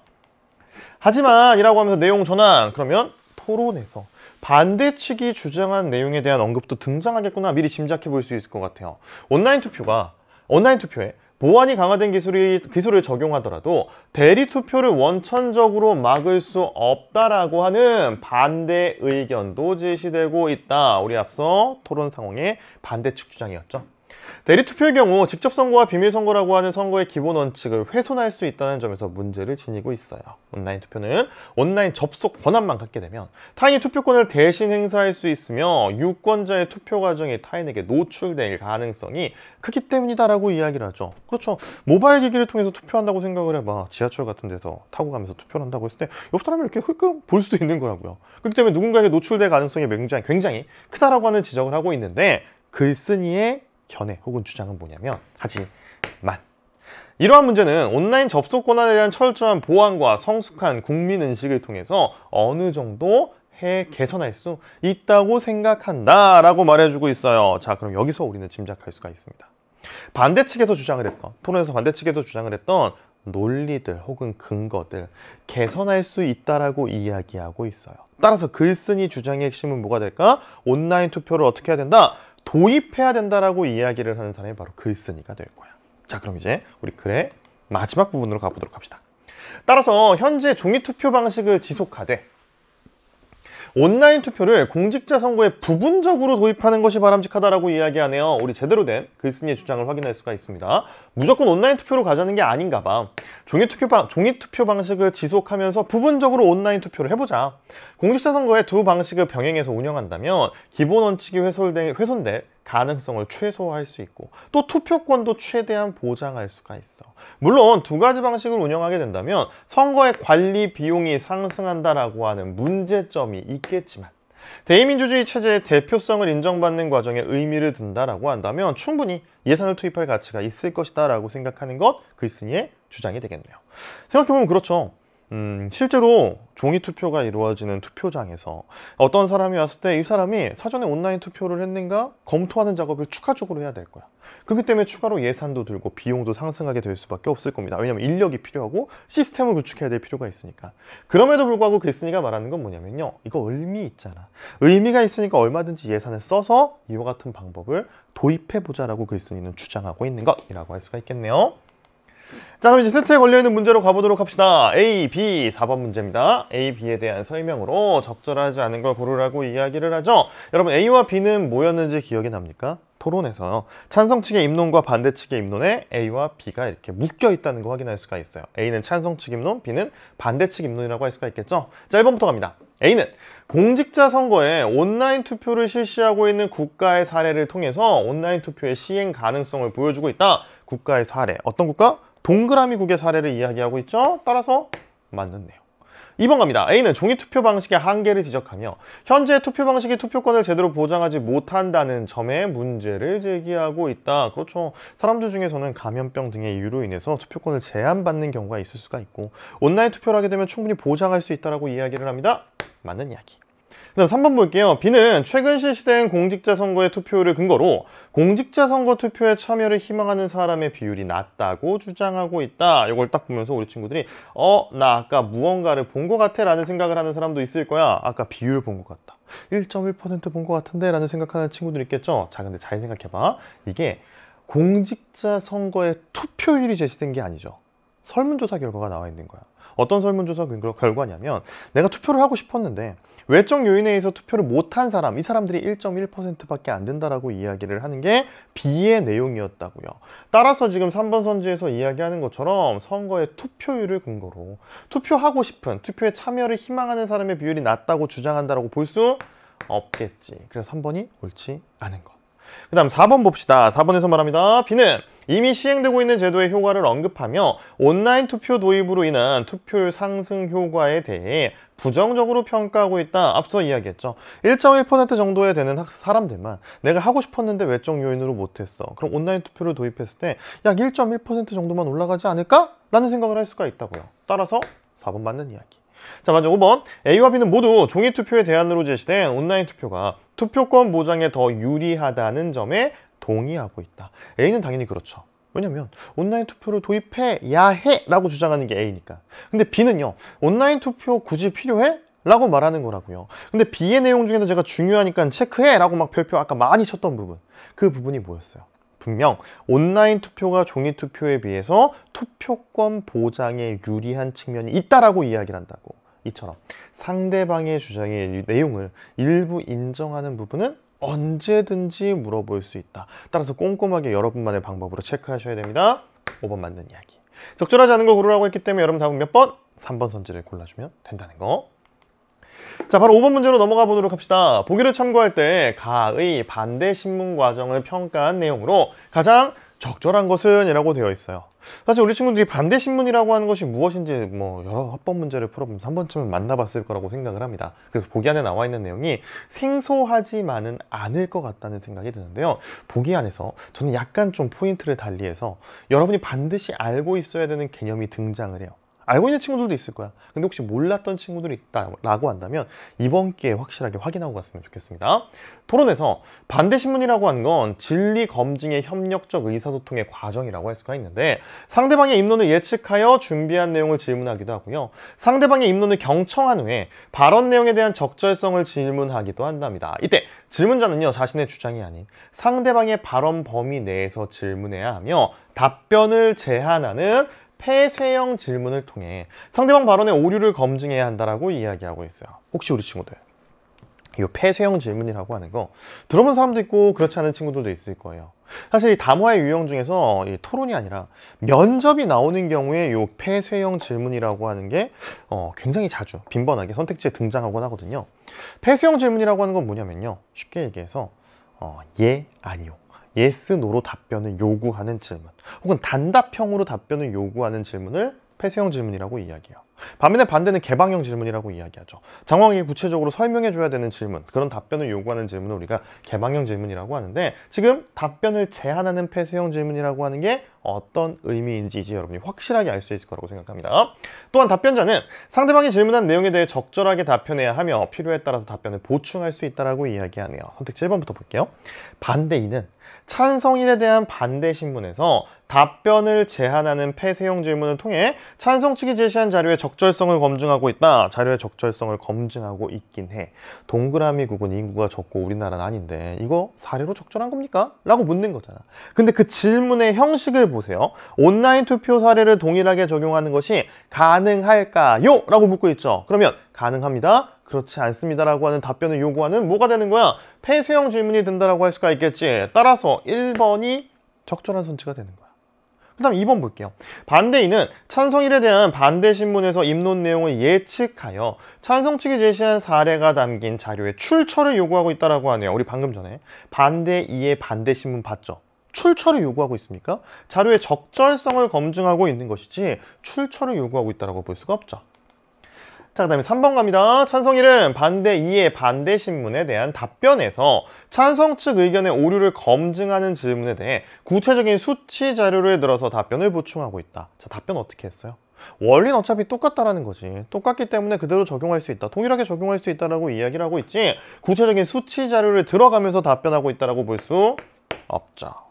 하지만 이라고 하면서 내용 전환 그러면 토론에서 반대 측이 주장한 내용에 대한 언급도 등장하겠구나 미리 짐작해 볼 수 있을 것 같아요. 온라인 투표가 온라인 투표에 보안이 강화된 기술이, 기술을 적용하더라도 대리 투표를 원천적으로 막을 수 없다라고 하는 반대 의견도 제시되고 있다. 우리 앞서 토론 상황의 반대측 주장이었죠. 대리투표의 경우 직접 선거와 비밀 선거라고 하는 선거의 기본 원칙을 훼손할 수 있다는 점에서 문제를 지니고 있어요. 온라인 투표는 온라인 접속 권한만 갖게 되면 타인이 투표권을 대신 행사할 수 있으며 유권자의 투표 과정이 타인에게 노출될 가능성이 크기 때문이다라고 이야기를 하죠. 그렇죠. 모바일 기기를 통해서 투표한다고 생각을 해봐. 지하철 같은 데서 타고 가면서 투표를 한다고 했을 때 옆 사람이 이렇게 흘끔 볼 수도 있는 거라고요. 그렇기 때문에 누군가에게 노출될 가능성이 굉장히, 굉장히 크다라고 하는 지적을 하고 있는데 글쓴이의 견해 혹은 주장은 뭐냐면 하지만 이러한 문제는 온라인 접속 권한에 대한 철저한 보안과 성숙한 국민 인식을 통해서 어느 정도 해 개선할 수 있다고 생각한다 라고 말해주고 있어요 자 그럼 여기서 우리는 짐작할 수가 있습니다 반대 측에서 주장을 했던 토론에서 반대 측에서 주장을 했던 논리들 혹은 근거들 개선할 수 있다라고 이야기하고 있어요 따라서 글쓴이 주장의 핵심은 뭐가 될까? 온라인 투표를 어떻게 해야 된다? 도입해야 된다라고 이야기를 하는 사람이 바로 글쓴이가 될 거야. 자, 그럼 이제 우리 글의 마지막 부분으로 가보도록 합시다. 따라서 현재 종이 투표 방식을 지속하되 온라인 투표를 공직자 선거에 부분적으로 도입하는 것이 바람직하다라고 이야기하네요. 우리 제대로 된 글쓴이의 주장을 확인할 수가 있습니다. 무조건 온라인 투표로 가자는 게 아닌가 봐. 종이 투표, 방, 종이 투표 방식을 지속하면서 부분적으로 온라인 투표를 해보자. 공직자 선거에 두 방식을 병행해서 운영한다면 기본 원칙이 훼손될, 훼손될 가능성을 최소화할 수 있고 또 투표권도 최대한 보장할 수가 있어. 물론 두 가지 방식을 운영하게 된다면 선거의 관리 비용이 상승한다라고 하는 문제점이 있겠지만 대의민주주의 체제의 대표성을 인정받는 과정에 의미를 둔다라고 한다면 충분히 예산을 투입할 가치가 있을 것이다 라고 생각하는 것 글쓴이의 주장이 되겠네요. 생각해보면 그렇죠. 음, 실제로 종이 투표가 이루어지는 투표장에서 어떤 사람이 왔을 때 이 사람이 사전에 온라인 투표를 했는가 검토하는 작업을 추가적으로 해야 될 거야. 그렇기 때문에 추가로 예산도 들고 비용도 상승하게 될 수밖에 없을 겁니다. 왜냐하면 인력이 필요하고 시스템을 구축해야 될 필요가 있으니까. 그럼에도 불구하고 글쓴이가 말하는 건 뭐냐면요. 이거 의미 있잖아. 의미가 있으니까 얼마든지 예산을 써서 이와 같은 방법을 도입해보자라고 글쓴이는 주장하고 있는 것이라고 할 수가 있겠네요. 자 그럼 이제 세트에 걸려있는 문제로 가보도록 합시다. A, B 4번 문제입니다. A, B에 대한 설명으로 적절하지 않은 걸 고르라고 이야기를 하죠. 여러분 A와 B는 뭐였는지 기억이 납니까? 토론에서. 찬성 측의 입론과 반대 측의 입론에 A와 B가 이렇게 묶여 있다는 거 확인할 수가 있어요. A는 찬성 측 입론, B는 반대 측 입론이라고 할 수가 있겠죠? 자 1번부터 갑니다. A는 공직자 선거에 온라인 투표를 실시하고 있는 국가의 사례를 통해서 온라인 투표의 시행 가능성을 보여주고 있다. 국가의 사례. 어떤 국가? 동그라미 국의 사례를 이야기하고 있죠. 따라서 맞는네요. 2번 갑니다. A는 종이 투표 방식의 한계를 지적하며 현재 투표 방식이 투표권을 제대로 보장하지 못한다는 점에 문제를 제기하고 있다. 그렇죠. 사람들 중에서는 감염병 등의 이유로 인해서 투표권을 제한받는 경우가 있을 수가 있고 온라인 투표를 하게 되면 충분히 보장할 수 있다고 이야기를 합니다. 맞는 이야기. 그다음 3번 볼게요. B는 최근 실시된 공직자 선거의 투표를 근거로 공직자 선거 투표에 참여를 희망하는 사람의 비율이 낮다고 주장하고 있다. 이걸 딱 보면서 우리 친구들이 어, 나 아까 무언가를 본 것 같아 라는 생각을 하는 사람도 있을 거야. 아까 비율 본 것 같다. 1.1%본 것 같은데 라는 생각하는 친구들 있겠죠? 자, 근데 잘 생각해봐. 이게 공직자 선거의 투표율이 제시된 게 아니죠. 설문조사 결과가 나와 있는 거야. 어떤 설문조사 결과냐면 내가 투표를 하고 싶었는데 외적 요인에 의해서 투표를 못한 사람, 이 사람들이 1.1%밖에 안 된다라고 이야기를 하는 게 B의 내용이었다고요. 따라서 지금 3번 선지에서 이야기하는 것처럼 선거의 투표율을 근거로 투표하고 싶은, 투표에 참여를 희망하는 사람의 비율이 낮다고 주장한다라고 볼 수 없겠지. 그래서 3번이 옳지 않은 것. 그 다음 4번 봅시다. 4번에서 말합니다. B는 이미 시행되고 있는 제도의 효과를 언급하며 온라인 투표 도입으로 인한 투표율 상승 효과에 대해 부정적으로 평가하고 있다. 앞서 이야기했죠. 1.1% 정도에 되는 사람들만 내가 하고 싶었는데 외적 요인으로 못했어. 그럼 온라인 투표를 도입했을 때 약 1.1% 정도만 올라가지 않을까? 라는 생각을 할 수가 있다고요. 따라서 4번 맞는 이야기. 자, 먼저 5번. A와 B는 모두 종이 투표의 대안으로 제시된 온라인 투표가 투표권 보장에 더 유리하다는 점에 동의하고 있다. A는 당연히 그렇죠. 왜냐면 온라인 투표를 도입해야 해 라고 주장하는 게 A니까 근데 B는요 온라인 투표 굳이 필요해? 라고 말하는 거라고요 근데 B의 내용 중에도 제가 중요하니까 체크해 라고 막 별표 아까 많이 쳤던 부분 그 부분이 뭐였어요? 분명 온라인 투표가 종이 투표에 비해서 투표권 보장에 유리한 측면이 있다라고 이야기를 한다고 이처럼 상대방의 주장의 내용을 일부 인정하는 부분은 언제든지 물어볼 수 있다. 따라서 꼼꼼하게 여러분만의 방법으로 체크하셔야 됩니다. 5번 맞는 이야기. 적절하지 않은 걸 고르라고 했기 때문에 여러분 답은 몇 번? 3번 선지를 골라주면 된다는 거. 자, 바로 5번 문제로 넘어가 보도록 합시다. 보기를 참고할 때 가의 반대 신문 과정을 평가한 내용으로 가장 적절한 것은 이라고 되어 있어요. 사실 우리 친구들이 반대 신문이라고 하는 것이 무엇인지 뭐 여러 합법 문제를 풀어보면서 한 번쯤은 만나봤을 거라고 생각을 합니다. 그래서 보기 안에 나와 있는 내용이 생소하지만은 않을 것 같다는 생각이 드는데요. 보기 안에서 저는 약간 좀 포인트를 달리해서 여러분이 반드시 알고 있어야 되는 개념이 등장을 해요. 알고 있는 친구들도 있을 거야. 근데 혹시 몰랐던 친구들이 있다라고 한다면 이번 기회에 확실하게 확인하고 갔으면 좋겠습니다. 토론에서 반대 신문이라고 하는 건 진리 검증의 협력적 의사소통의 과정이라고 할 수가 있는데 상대방의 입론을 예측하여 준비한 내용을 질문하기도 하고요. 상대방의 입론을 경청한 후에 발언 내용에 대한 적절성을 질문하기도 한답니다. 이때 질문자는요 자신의 주장이 아닌 상대방의 발언 범위 내에서 질문해야 하며 답변을 제한하는 폐쇄형 질문을 통해 상대방 발언의 오류를 검증해야 한다라고 이야기하고 있어요. 혹시 우리 친구들 이 폐쇄형 질문이라고 하는 거 들어본 사람도 있고 그렇지 않은 친구들도 있을 거예요. 사실 이 담화의 유형 중에서 이 토론이 아니라 면접이 나오는 경우에 이 폐쇄형 질문이라고 하는 게 어, 굉장히 자주 빈번하게 선택지에 등장하곤 하거든요. 폐쇄형 질문이라고 하는 건 뭐냐면요. 쉽게 얘기해서 어, 예, 아니요. Yes, no로 답변을 요구하는 질문 혹은 단답형으로 답변을 요구하는 질문을 폐쇄형 질문이라고 이야기해요. 반면에 반대는 개방형 질문이라고 이야기하죠. 장황하게 구체적으로 설명해 줘야 되는 질문, 그런 답변을 요구하는 질문을 우리가 개방형 질문이라고 하는데 지금 답변을 제한하는 폐쇄형 질문이라고 하는 게 어떤 의미인지 이제 여러분이 확실하게 알 수 있을 거라고 생각합니다. 또한 답변자는 상대방이 질문한 내용에 대해 적절하게 답변해야 하며 필요에 따라서 답변을 보충할 수 있다고 이야기하네요. 선택지 1번부터 볼게요. 반대인은 찬성일에 대한 반대 신문에서 답변을 제한하는 폐쇄형 질문을 통해 찬성 측이 제시한 자료의 적절성을 검증하고 있다. 자료의 적절성을 검증하고 있긴 해. 동그라미 국은 인구가 적고 우리나라는 아닌데 이거 사례로 적절한 겁니까? 라고 묻는 거잖아. 근데 그 질문의 형식을 보세요. 온라인 투표 사례를 동일하게 적용하는 것이 가능할까요? 라고 묻고 있죠. 그러면 가능합니다. 그렇지 않습니다라고 하는 답변을 요구하는 뭐가 되는 거야? 폐쇄형 질문이 된다라고 할 수가 있겠지. 따라서 1번이 적절한 선지가 되는 거야. 그 다음 2번 볼게요. 반대인은 찬성일에 대한 반대 신문에서 입론 내용을 예측하여 찬성 측이 제시한 사례가 담긴 자료의 출처를 요구하고 있다라고 하네요. 우리 방금 전에 반대 2의 반대 신문 봤죠? 출처를 요구하고 있습니까? 자료의 적절성을 검증하고 있는 것이지 출처를 요구하고 있다고 볼 수가 없죠. 자, 그 다음에 3번 갑니다. 찬성 일은 반대 2의 반대 신문에 대한 답변에서 찬성 측 의견의 오류를 검증하는 질문에 대해 구체적인 수치 자료를 들어서 답변을 보충하고 있다. 자, 답변 어떻게 했어요? 원리는 어차피 똑같다라는 거지. 똑같기 때문에 그대로 적용할 수 있다. 동일하게 적용할 수 있다라고 이야기를 하고 있지. 구체적인 수치 자료를 들어가면서 답변하고 있다라고 볼 수 없죠.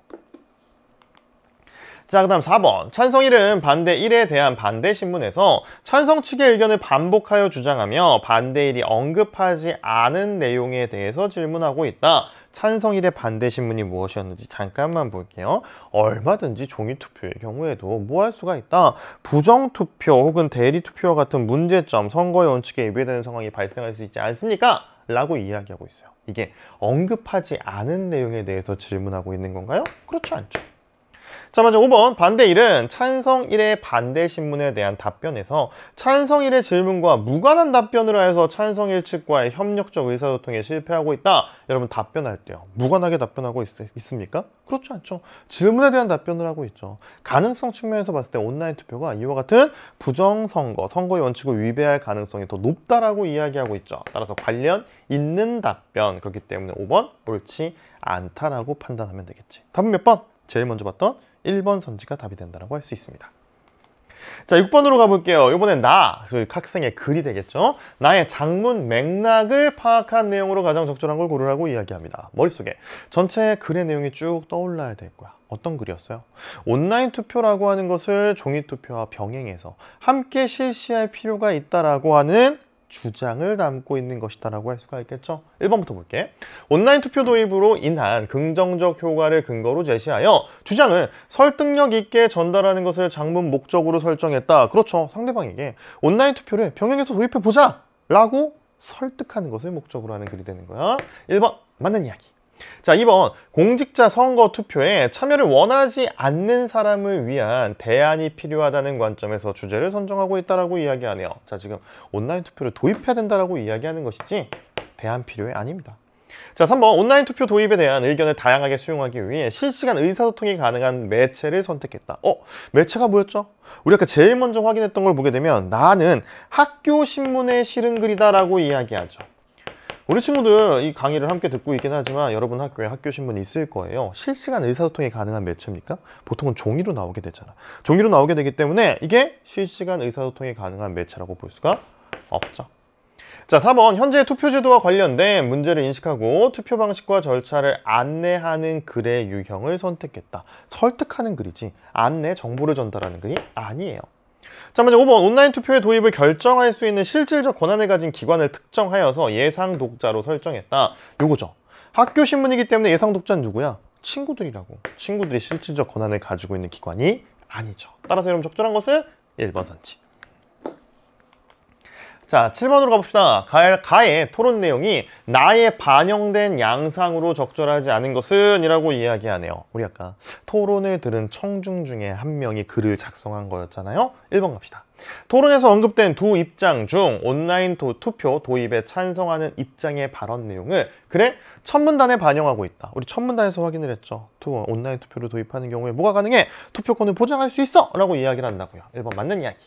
자, 그 다음 4번. 찬성일은 반대 1에 대한 반대 신문에서 찬성 측의 의견을 반복하여 주장하며 반대일이 언급하지 않은 내용에 대해서 질문하고 있다. 찬성일의 반대 신문이 무엇이었는지 잠깐만 볼게요. 얼마든지 종이 투표의 경우에도 뭐 할 수가 있다. 부정 투표 혹은 대리 투표와 같은 문제점, 선거의 원칙에 위배되는 상황이 발생할 수 있지 않습니까? 라고 이야기하고 있어요. 이게 언급하지 않은 내용에 대해서 질문하고 있는 건가요? 그렇지 않죠. 자 먼저 5번 반대일은 찬성 1의 반대 신문에 대한 답변에서 찬성 1의 질문과 무관한 답변을 하여서 찬성 1 측과의 협력적 의사소통에 실패하고 있다. 여러분 답변할 때요. 무관하게 답변하고 있, 있습니까? 그렇지 않죠. 질문에 대한 답변을 하고 있죠. 가능성 측면에서 봤을 때 온라인 투표가 이와 같은 부정선거, 선거의 원칙을 위배할 가능성이 더 높다라고 이야기하고 있죠. 따라서 관련 있는 답변 그렇기 때문에 5번 옳지 않다라고 판단하면 되겠지. 답은 몇 번? 제일 먼저 봤던 1번 선지가 답이 된다고 할 수 있습니다. 자, 6번으로 가볼게요. 이번엔 나, 그 학생의 글이 되겠죠. 나의 장문 맥락을 파악한 내용으로 가장 적절한 걸 고르라고 이야기합니다. 머릿속에 전체 글의 내용이 쭉 떠올라야 될 거야. 어떤 글이었어요? 온라인 투표라고 하는 것을 종이 투표와 병행해서 함께 실시할 필요가 있다라고 하는 주장을 담고 있는 것이다라고 할 수가 있겠죠. 1번부터 볼게. 온라인 투표 도입으로 인한 긍정적 효과를 근거로 제시하여 주장을 설득력 있게 전달하는 것을 장문 목적으로 설정했다. 그렇죠. 상대방에게 온라인 투표를 병행해서 도입해 보자 라고 설득하는 것을 목적으로 하는 글이 되는 거야. 1번 맞는 이야기. 자, 2번 공직자 선거 투표에 참여를 원하지 않는 사람을 위한 대안이 필요하다는 관점에서 주제를 선정하고 있다라고 이야기하네요. 자, 지금 온라인 투표를 도입해야 된다라고 이야기하는 것이지 대안 필요해 아닙니다. 자, 3번 온라인 투표 도입에 대한 의견을 다양하게 수용하기 위해 실시간 의사소통이 가능한 매체를 선택했다. 어? 매체가 뭐였죠? 우리 아까 제일 먼저 확인했던 걸 보게 되면 나는 학교 신문에 실은 글이다 라고 이야기하죠. 우리 친구들 이 강의를 함께 듣고 있긴 하지만 여러분 학교에 학교 신문이 있을 거예요. 실시간 의사소통이 가능한 매체입니까? 보통은 종이로 나오게 되잖아. 종이로 나오게 되기 때문에 이게 실시간 의사소통이 가능한 매체라고 볼 수가 없죠. 자, 4번 현재 투표제도와 관련된 문제를 인식하고 투표 방식과 절차를 안내하는 글의 유형을 선택했다. 설득하는 글이지 안내, 정보를 전달하는 글이 아니에요. 자, 먼저 5번 온라인 투표의 도입을 결정할 수 있는 실질적 권한을 가진 기관을 특정하여서 예상 독자로 설정했다. 요거죠. 학교 신문이기 때문에 예상 독자는 누구야? 친구들이라고. 친구들이 실질적 권한을 가지고 있는 기관이 아니죠. 따라서 여러분 적절한 것은 1번 선지. 자, 7번으로 가봅시다. 가, 가의 토론 내용이 나의 반영된 양상으로 적절하지 않은 것은 이라고 이야기하네요. 우리 아까 토론을 들은 청중 중에 한 명이 글을 작성한 거였잖아요. 1번 갑시다. 토론에서 언급된 두 입장 중 온라인 도, 투표 도입에 찬성하는 입장의 발언 내용을 그래 첫 문단에 반영하고 있다. 우리 첫 문단에서 확인을 했죠. 투, 온라인 투표를 도입하는 경우에 뭐가 가능해? 투표권을 보장할 수 있어! 라고 이야기를 한다고요. 1번 맞는 이야기.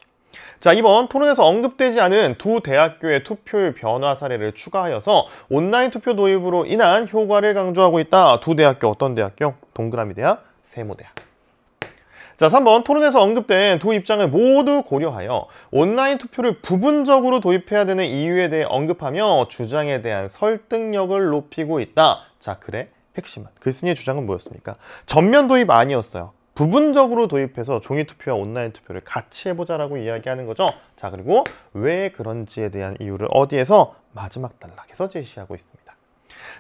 자, 이번 토론에서 언급되지 않은 두 대학교의 투표율 변화 사례를 추가하여서 온라인 투표 도입으로 인한 효과를 강조하고 있다. 두 대학교 어떤 대학교? 동그라미 대학, 세모 대학. 자, 3번 토론에서 언급된 두 입장을 모두 고려하여 온라인 투표를 부분적으로 도입해야 되는 이유에 대해 언급하며 주장에 대한 설득력을 높이고 있다. 자, 그래? 핵심은 글쓴이의 주장은 뭐였습니까? 전면 도입 아니었어요. 부분적으로 도입해서 종이 투표와 온라인 투표를 같이 해보자라고 이야기하는 거죠. 자, 그리고 왜 그런지에 대한 이유를 어디에서 마지막 단락에서 제시하고 있습니다.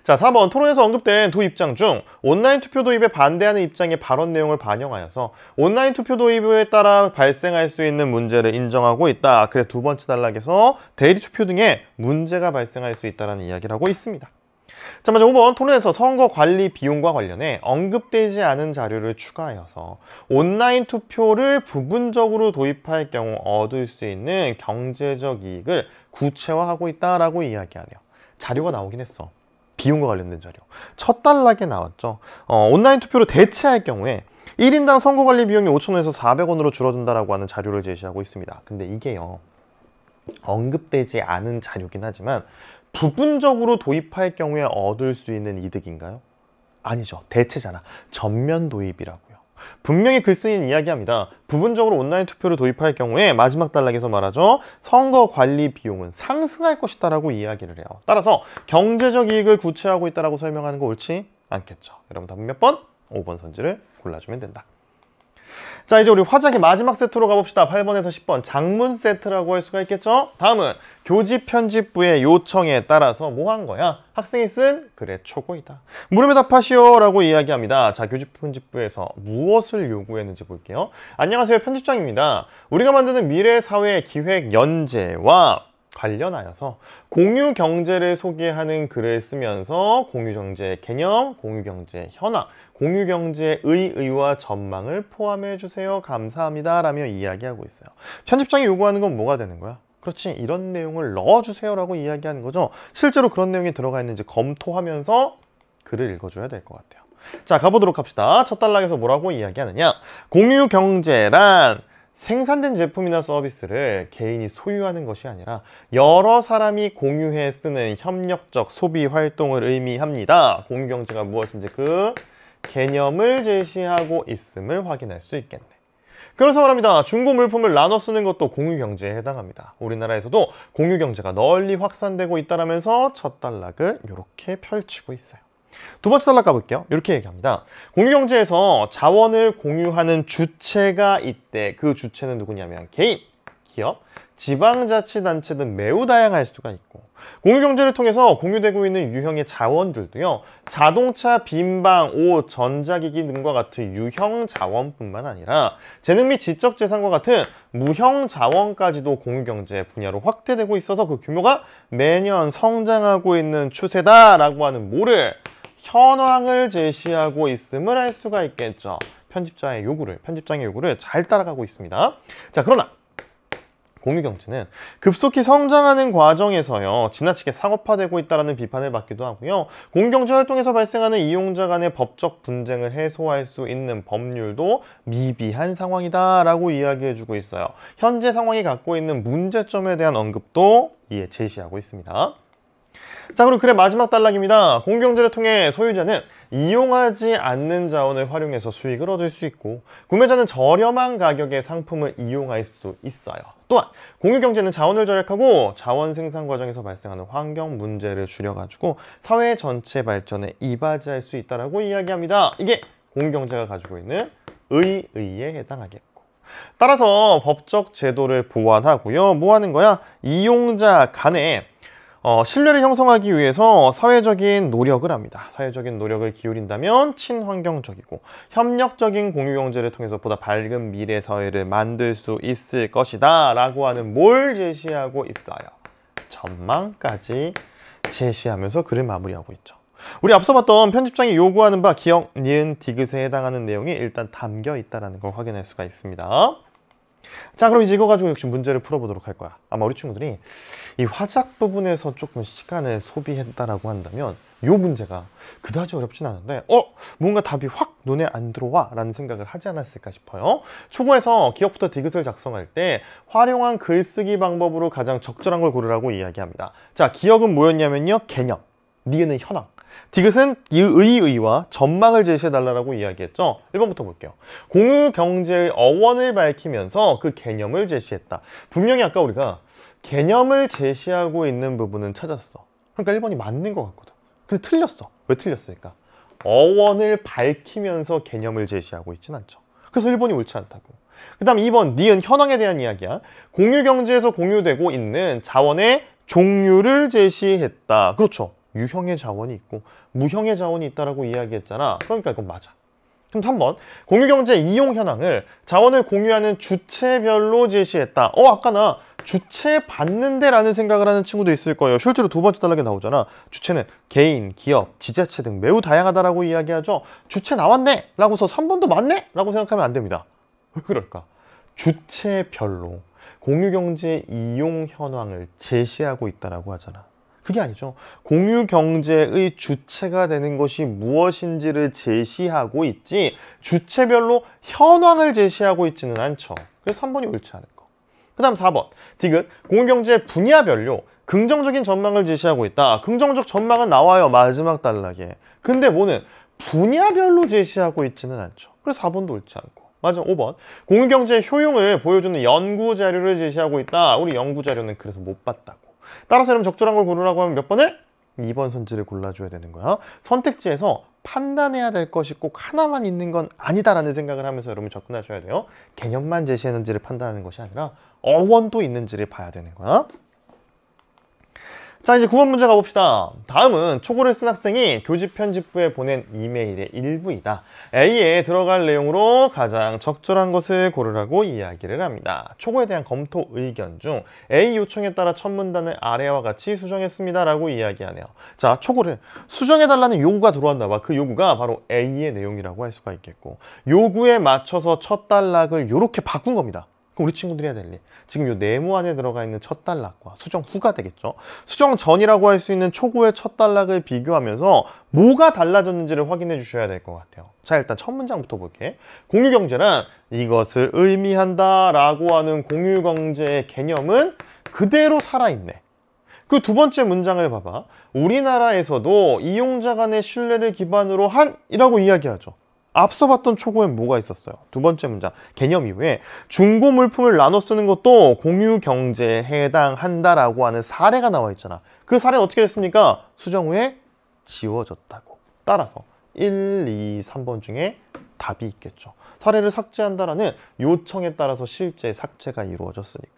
자, 4번 토론에서 언급된 두 입장 중 온라인 투표 도입에 반대하는 입장의 발언 내용을 반영하여서 온라인 투표 도입에 따라 발생할 수 있는 문제를 인정하고 있다. 그래 두 번째 단락에서 대리 투표 등의 문제가 발생할 수 있다는 이야기를 하고 있습니다. 자, 먼저 5번 토론에서 선거 관리 비용과 관련해 언급되지 않은 자료를 추가하여서 온라인 투표를 부분적으로 도입할 경우 얻을 수 있는 경제적 이익을 구체화하고 있다라고 이야기하네요. 자료가 나오긴 했어. 비용과 관련된 자료. 첫 단락에 나왔죠. 어, 온라인 투표로 대체할 경우에 1인당 선거관리 비용이 5천원에서 400원으로 줄어든다라고 하는 자료를 제시하고 있습니다. 근데 이게요. 언급되지 않은 자료긴 하지만 부분적으로 도입할 경우에 얻을 수 있는 이득인가요? 아니죠. 대체잖아. 전면 도입이라고요. 분명히 글쓴이는 이야기합니다. 부분적으로 온라인 투표를 도입할 경우에 마지막 단락에서 말하죠. 선거 관리 비용은 상승할 것이다 라고 이야기를 해요. 따라서 경제적 이익을 구체하고 있다고 설명하는 거 옳지 않겠죠. 여러분 답은 몇 번? 5번 선지를 골라주면 된다. 자 이제 우리 화작의 마지막 세트로 가봅시다. 8번에서 10번 장문 세트라고 할 수가 있겠죠? 다음은 교집 편집부의 요청에 따라서 뭐 한 거야? 학생이 쓴 글의 초고이다. 물음에 답하시오 라고 이야기합니다. 자 교집 편집부에서 무엇을 요구했는지 볼게요. 안녕하세요. 편집장입니다. 우리가 만드는 미래 사회 기획 연재와 관련하여서 공유 경제를 소개하는 글을 쓰면서 공유 경제 개념, 공유 경제 현황, 공유 경제의 의와 전망을 포함해 주세요. 감사합니다. 라며 이야기하고 있어요. 편집장이 요구하는 건 뭐가 되는 거야? 그렇지 이런 내용을 넣어주세요 라고 이야기하는 거죠 실제로 그런 내용이 들어가 있는지 검토하면서 글을 읽어줘야 될 것 같아요 자 가보도록 합시다 첫 단락에서 뭐라고 이야기하느냐 공유 경제란 생산된 제품이나 서비스를 개인이 소유하는 것이 아니라 여러 사람이 공유해 쓰는 협력적 소비 활동을 의미합니다. 공유경제가 무엇인지 그 개념을 제시하고 있음을 확인할 수 있겠네. 그래서 말합니다. 중고 물품을 나눠 쓰는 것도 공유경제에 해당합니다. 우리나라에서도 공유경제가 널리 확산되고 있다면서 첫 단락을 이렇게 펼치고 있어요. 두 번째 단락 가볼게요. 이렇게 얘기합니다. 공유경제에서 자원을 공유하는 주체가 있대. 그 주체는 누구냐면 개인, 기업, 지방자치단체 등 매우 다양할 수가 있고 공유경제를 통해서 공유되고 있는 유형의 자원들도요 자동차, 빈방, 옷, 전자기기 등과 같은 유형 자원뿐만 아니라 재능 및 지적재산과 같은 무형 자원까지도 공유경제 분야로 확대되고 있어서 그 규모가 매년 성장하고 있는 추세다라고 하는 뭐를 현황을 제시하고 있음을 알 수가 있겠죠. 편집자의 요구를, 편집장의 요구를 잘 따라가고 있습니다. 자, 그러나 공유경제는 급속히 성장하는 과정에서요 지나치게 상업화되고 있다는 비판을 받기도 하고요 공유경제 활동에서 발생하는 이용자 간의 법적 분쟁을 해소할 수 있는 법률도 미비한 상황이다 라고 이야기해주고 있어요 현재 상황이 갖고 있는 문제점에 대한 언급도 이에 제시하고 있습니다 자 그리고 글의 마지막 단락입니다. 공경제를 통해 소유자는 이용하지 않는 자원을 활용해서 수익을 얻을 수 있고 구매자는 저렴한 가격의 상품을 이용할 수 있어요. 또한 공유경제는 자원을 절약하고 자원 생산 과정에서 발생하는 환경 문제를 줄여가지고 사회 전체 발전에 이바지할 수 있다고 이야기합니다. 이게 공유경제가 가지고 있는 의의에 해당하겠고 따라서 법적 제도를 보완하고요. 뭐 하는 거야? 이용자 간에 어, 신뢰를 형성하기 위해서 사회적인 노력을 합니다. 사회적인 노력을 기울인다면 친환경적이고 협력적인 공유경제를 통해서 보다 밝은 미래 사회를 만들 수 있을 것이다 라고 하는 뭘 제시하고 있어요. 전망까지 제시하면서 글을 마무리하고 있죠. 우리 앞서 봤던 편집장이 요구하는 바 기억, 니은, 디귿에 해당하는 내용이 일단 담겨 있다는 걸 확인할 수가 있습니다. 자 그럼 이제 이거 가지고 역시 문제를 풀어보도록 할 거야. 아마 우리 친구들이 이 화작 부분에서 조금 시간을 소비했다라고 한다면 이 문제가 그다지 어렵진 않은데 어? 뭔가 답이 확 눈에 안 들어와 라는 생각을 하지 않았을까 싶어요. 초고에서 기억부터 디귿을 작성할 때 활용한 글쓰기 방법으로 가장 적절한 걸 고르라고 이야기합니다. 자 기억은 뭐였냐면요. 개념. 니은은 현황 디귿은 의의와 전망을 제시해달라고 이야기했죠. 1번부터 볼게요. 공유 경제의 어원을 밝히면서 그 개념을 제시했다. 분명히 아까 우리가 개념을 제시하고 있는 부분은 찾았어. 그러니까 1번이 맞는 것 같거든. 근데 틀렸어. 왜 틀렸을까? 어원을 밝히면서 개념을 제시하고 있진 않죠. 그래서 1번이 옳지 않다고. 그 다음 2번 니은 현황에 대한 이야기야. 공유 경제에서 공유되고 있는 자원의 종류를 제시했다. 그렇죠. 유형의 자원이 있고 무형의 자원이 있다라고 이야기했잖아. 그러니까 이건 맞아. 그럼 3번 공유경제 이용 현황을 자원을 공유하는 주체별로 제시했다. 어 아까 나 주체 받는데 라는 생각을 하는 친구도 있을 거예요. 실제로 두 번째 단락에 나오잖아. 주체는 개인, 기업, 지자체 등 매우 다양하다라고 이야기하죠. 주체 나왔네! 라고서 3번도 맞네! 라고 생각하면 안 됩니다. 왜 그럴까? 주체별로 공유경제 이용 현황을 제시하고 있다라고 하잖아. 그게 아니죠. 공유 경제의 주체가 되는 것이 무엇인지를 제시하고 있지 주체별로 현황을 제시하고 있지는 않죠. 그래서 3번이 옳지 않을 거. 그 다음 4번. 디귿. 공유 경제 분야별로 긍정적인 전망을 제시하고 있다. 긍정적 전망은 나와요. 마지막 단락에. 근데 뭐는 분야별로 제시하고 있지는 않죠. 그래서 4번도 옳지 않고. 맞아 5번 공유경제 효용을 보여주는 연구 자료를 제시하고 있다 우리 연구 자료는 그래서 못 봤다고 따라서 여러분 적절한 걸 고르라고 하면 몇 번을? 2번 선지를 골라줘야 되는 거야. 선택지에서 판단해야 될 것이 꼭 하나만 있는 건 아니다라는 생각을 하면서 여러분 접근하셔야 돼요. 개념만 제시했는지를 판단하는 것이 아니라 어원도 있는지를 봐야 되는 거야. 자 이제 9번 문제 가봅시다. 다음은 초고를 쓴 학생이 교집 편집부에 보낸 이메일의 일부이다. A에 들어갈 내용으로 가장 적절한 것을 고르라고 이야기를 합니다. 초고에 대한 검토 의견 중 A 요청에 따라 첫 문단을 아래와 같이 수정했습니다. 라고 이야기하네요. 자 초고를 수정해달라는 요구가 들어왔나 봐. 그 요구가 바로 A의 내용이라고 할 수가 있겠고 요구에 맞춰서 첫 단락을 이렇게 바꾼 겁니다. 그럼 우리 친구들이 해야 될 일. 지금 이 네모 안에 들어가 있는 첫 단락과 수정 후가 되겠죠. 수정 전이라고 할 수 있는 초고의 첫 단락을 비교하면서 뭐가 달라졌는지를 확인해 주셔야 될 것 같아요. 자, 일단 첫 문장부터 볼게. 공유경제란 이것을 의미한다 라고 하는 공유경제의 개념은 그대로 살아있네. 그 두 번째 문장을 봐봐. 우리나라에서도 이용자 간의 신뢰를 기반으로 한 이라고 이야기하죠. 앞서 봤던 초고엔 뭐가 있었어요? 두 번째 문장 개념 이후에 중고 물품을 나눠 쓰는 것도 공유 경제에 해당한다라고 하는 사례가 나와 있잖아. 그 사례는 어떻게 됐습니까? 수정 후에 지워졌다고. 따라서 1, 2, 3번 중에 답이 있겠죠. 사례를 삭제한다라는 요청에 따라서 실제 삭제가 이루어졌으니까.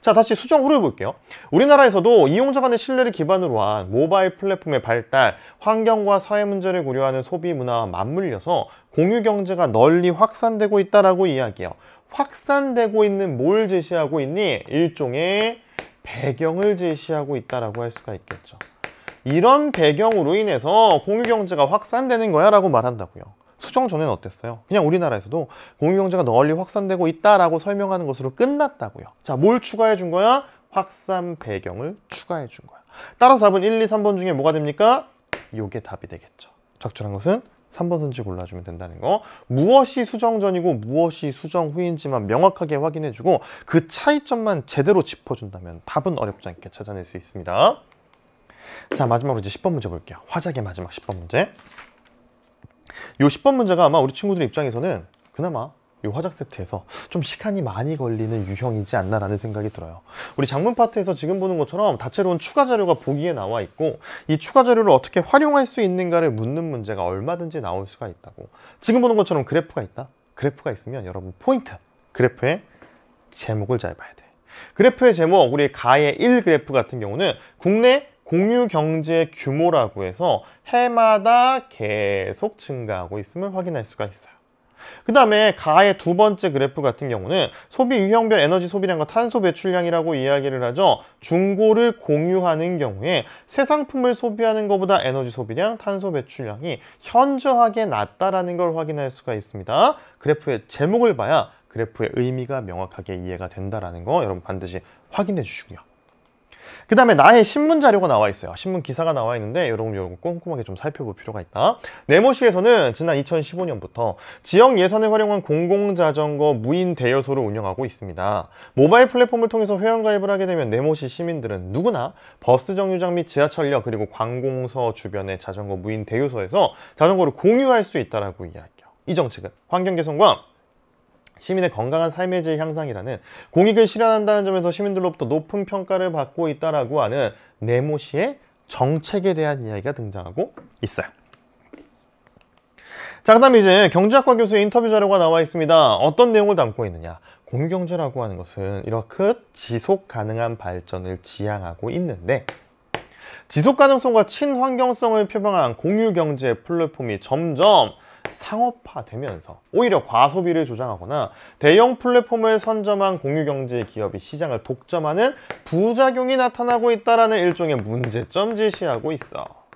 자 다시 수정 후를 볼게요 우리나라에서도 이용자 간의 신뢰를 기반으로 한 모바일 플랫폼의 발달 환경과 사회 문제를 고려하는 소비 문화와 맞물려서 공유 경제가 널리 확산되고 있다라고 이야기해요 확산되고 있는 뭘 제시하고 있니? 일종의 배경을 제시하고 있다라고 할 수가 있겠죠 이런 배경으로 인해서 공유 경제가 확산되는 거야 라고 말한다고요. 수정 전에는 어땠어요? 그냥 우리나라에서도 공유경제가 널리 확산되고 있다라고 설명하는 것으로 끝났다고요. 자, 뭘 추가해 준 거야? 확산 배경을 추가해 준 거야. 따라서 답은 1, 2, 3번 중에 뭐가 됩니까? 요게 답이 되겠죠. 적절한 것은 3번 선지 골라주면 된다는 거. 무엇이 수정 전이고 무엇이 수정 후인지만 명확하게 확인해주고 그 차이점만 제대로 짚어준다면 답은 어렵지 않게 찾아낼 수 있습니다. 자 마지막으로 이제 10번 문제 볼게요. 화작의 마지막 10번 문제. 이 10번 문제가 아마 우리 친구들 입장에서는 그나마 이 화작 세트에서 좀 시간이 많이 걸리는 유형이지 않나라는 생각이 들어요. 우리 장문 파트에서 지금 보는 것처럼 다채로운 추가 자료가 보기에 나와 있고 이 추가 자료를 어떻게 활용할 수 있는가를 묻는 문제가 얼마든지 나올 수가 있다고. 지금 보는 것처럼 그래프가 있다? 그래프가 있으면 여러분 포인트, 그래프의 제목을 잘 봐야 돼. 그래프의 제목, 우리 가의 1 그래프 같은 경우는 국내 공유 경제 규모라고 해서 해마다 계속 증가하고 있음을 확인할 수가 있어요. 그 다음에 가의 두 번째 그래프 같은 경우는 소비 유형별 에너지 소비량과 탄소 배출량이라고 이야기를 하죠. 중고를 공유하는 경우에 새 상품을 소비하는 것보다 에너지 소비량, 탄소 배출량이 현저하게 낮다라는 걸 확인할 수가 있습니다. 그래프의 제목을 봐야 그래프의 의미가 명확하게 이해가 된다라는 거 여러분 반드시 확인해 주시고요. 그 다음에 나의 신문 자료가 나와 있어요. 신문 기사가 나와 있는데 여러분 여러분 꼼꼼하게 좀 살펴볼 필요가 있다. 네모시에서는 지난 2015년부터 지역 예산을 활용한 공공자전거 무인 대여소를 운영하고 있습니다. 모바일 플랫폼을 통해서 회원가입을 하게 되면 네모시 시민들은 누구나 버스 정류장 및 지하철역 그리고 관공서 주변의 자전거 무인 대여소에서 자전거를 공유할 수 있다라고 이야기해요. 이 정책은 환경 개선과 시민의 건강한 삶의 질 향상이라는 공익을 실현한다는 점에서 시민들로부터 높은 평가를 받고 있다라고 하는 네모시의 정책에 대한 이야기가 등장하고 있어요. 자, 그 다음에 이제 경제학과 교수의 인터뷰 자료가 나와 있습니다. 어떤 내용을 담고 있느냐. 공유경제라고 하는 것은 이렇게 지속 가능한 발전을 지향하고 있는데 지속 가능성과 친환경성을 표방한 공유 경제 플랫폼이 점점 상업화되면서 오히려 과소비를 조장하거나 대형 플랫폼을 선점한 공유경제 기업이 시장을 독점하는 부작용이 나타나고 있다는 일종의 문제점 제시하고 있어.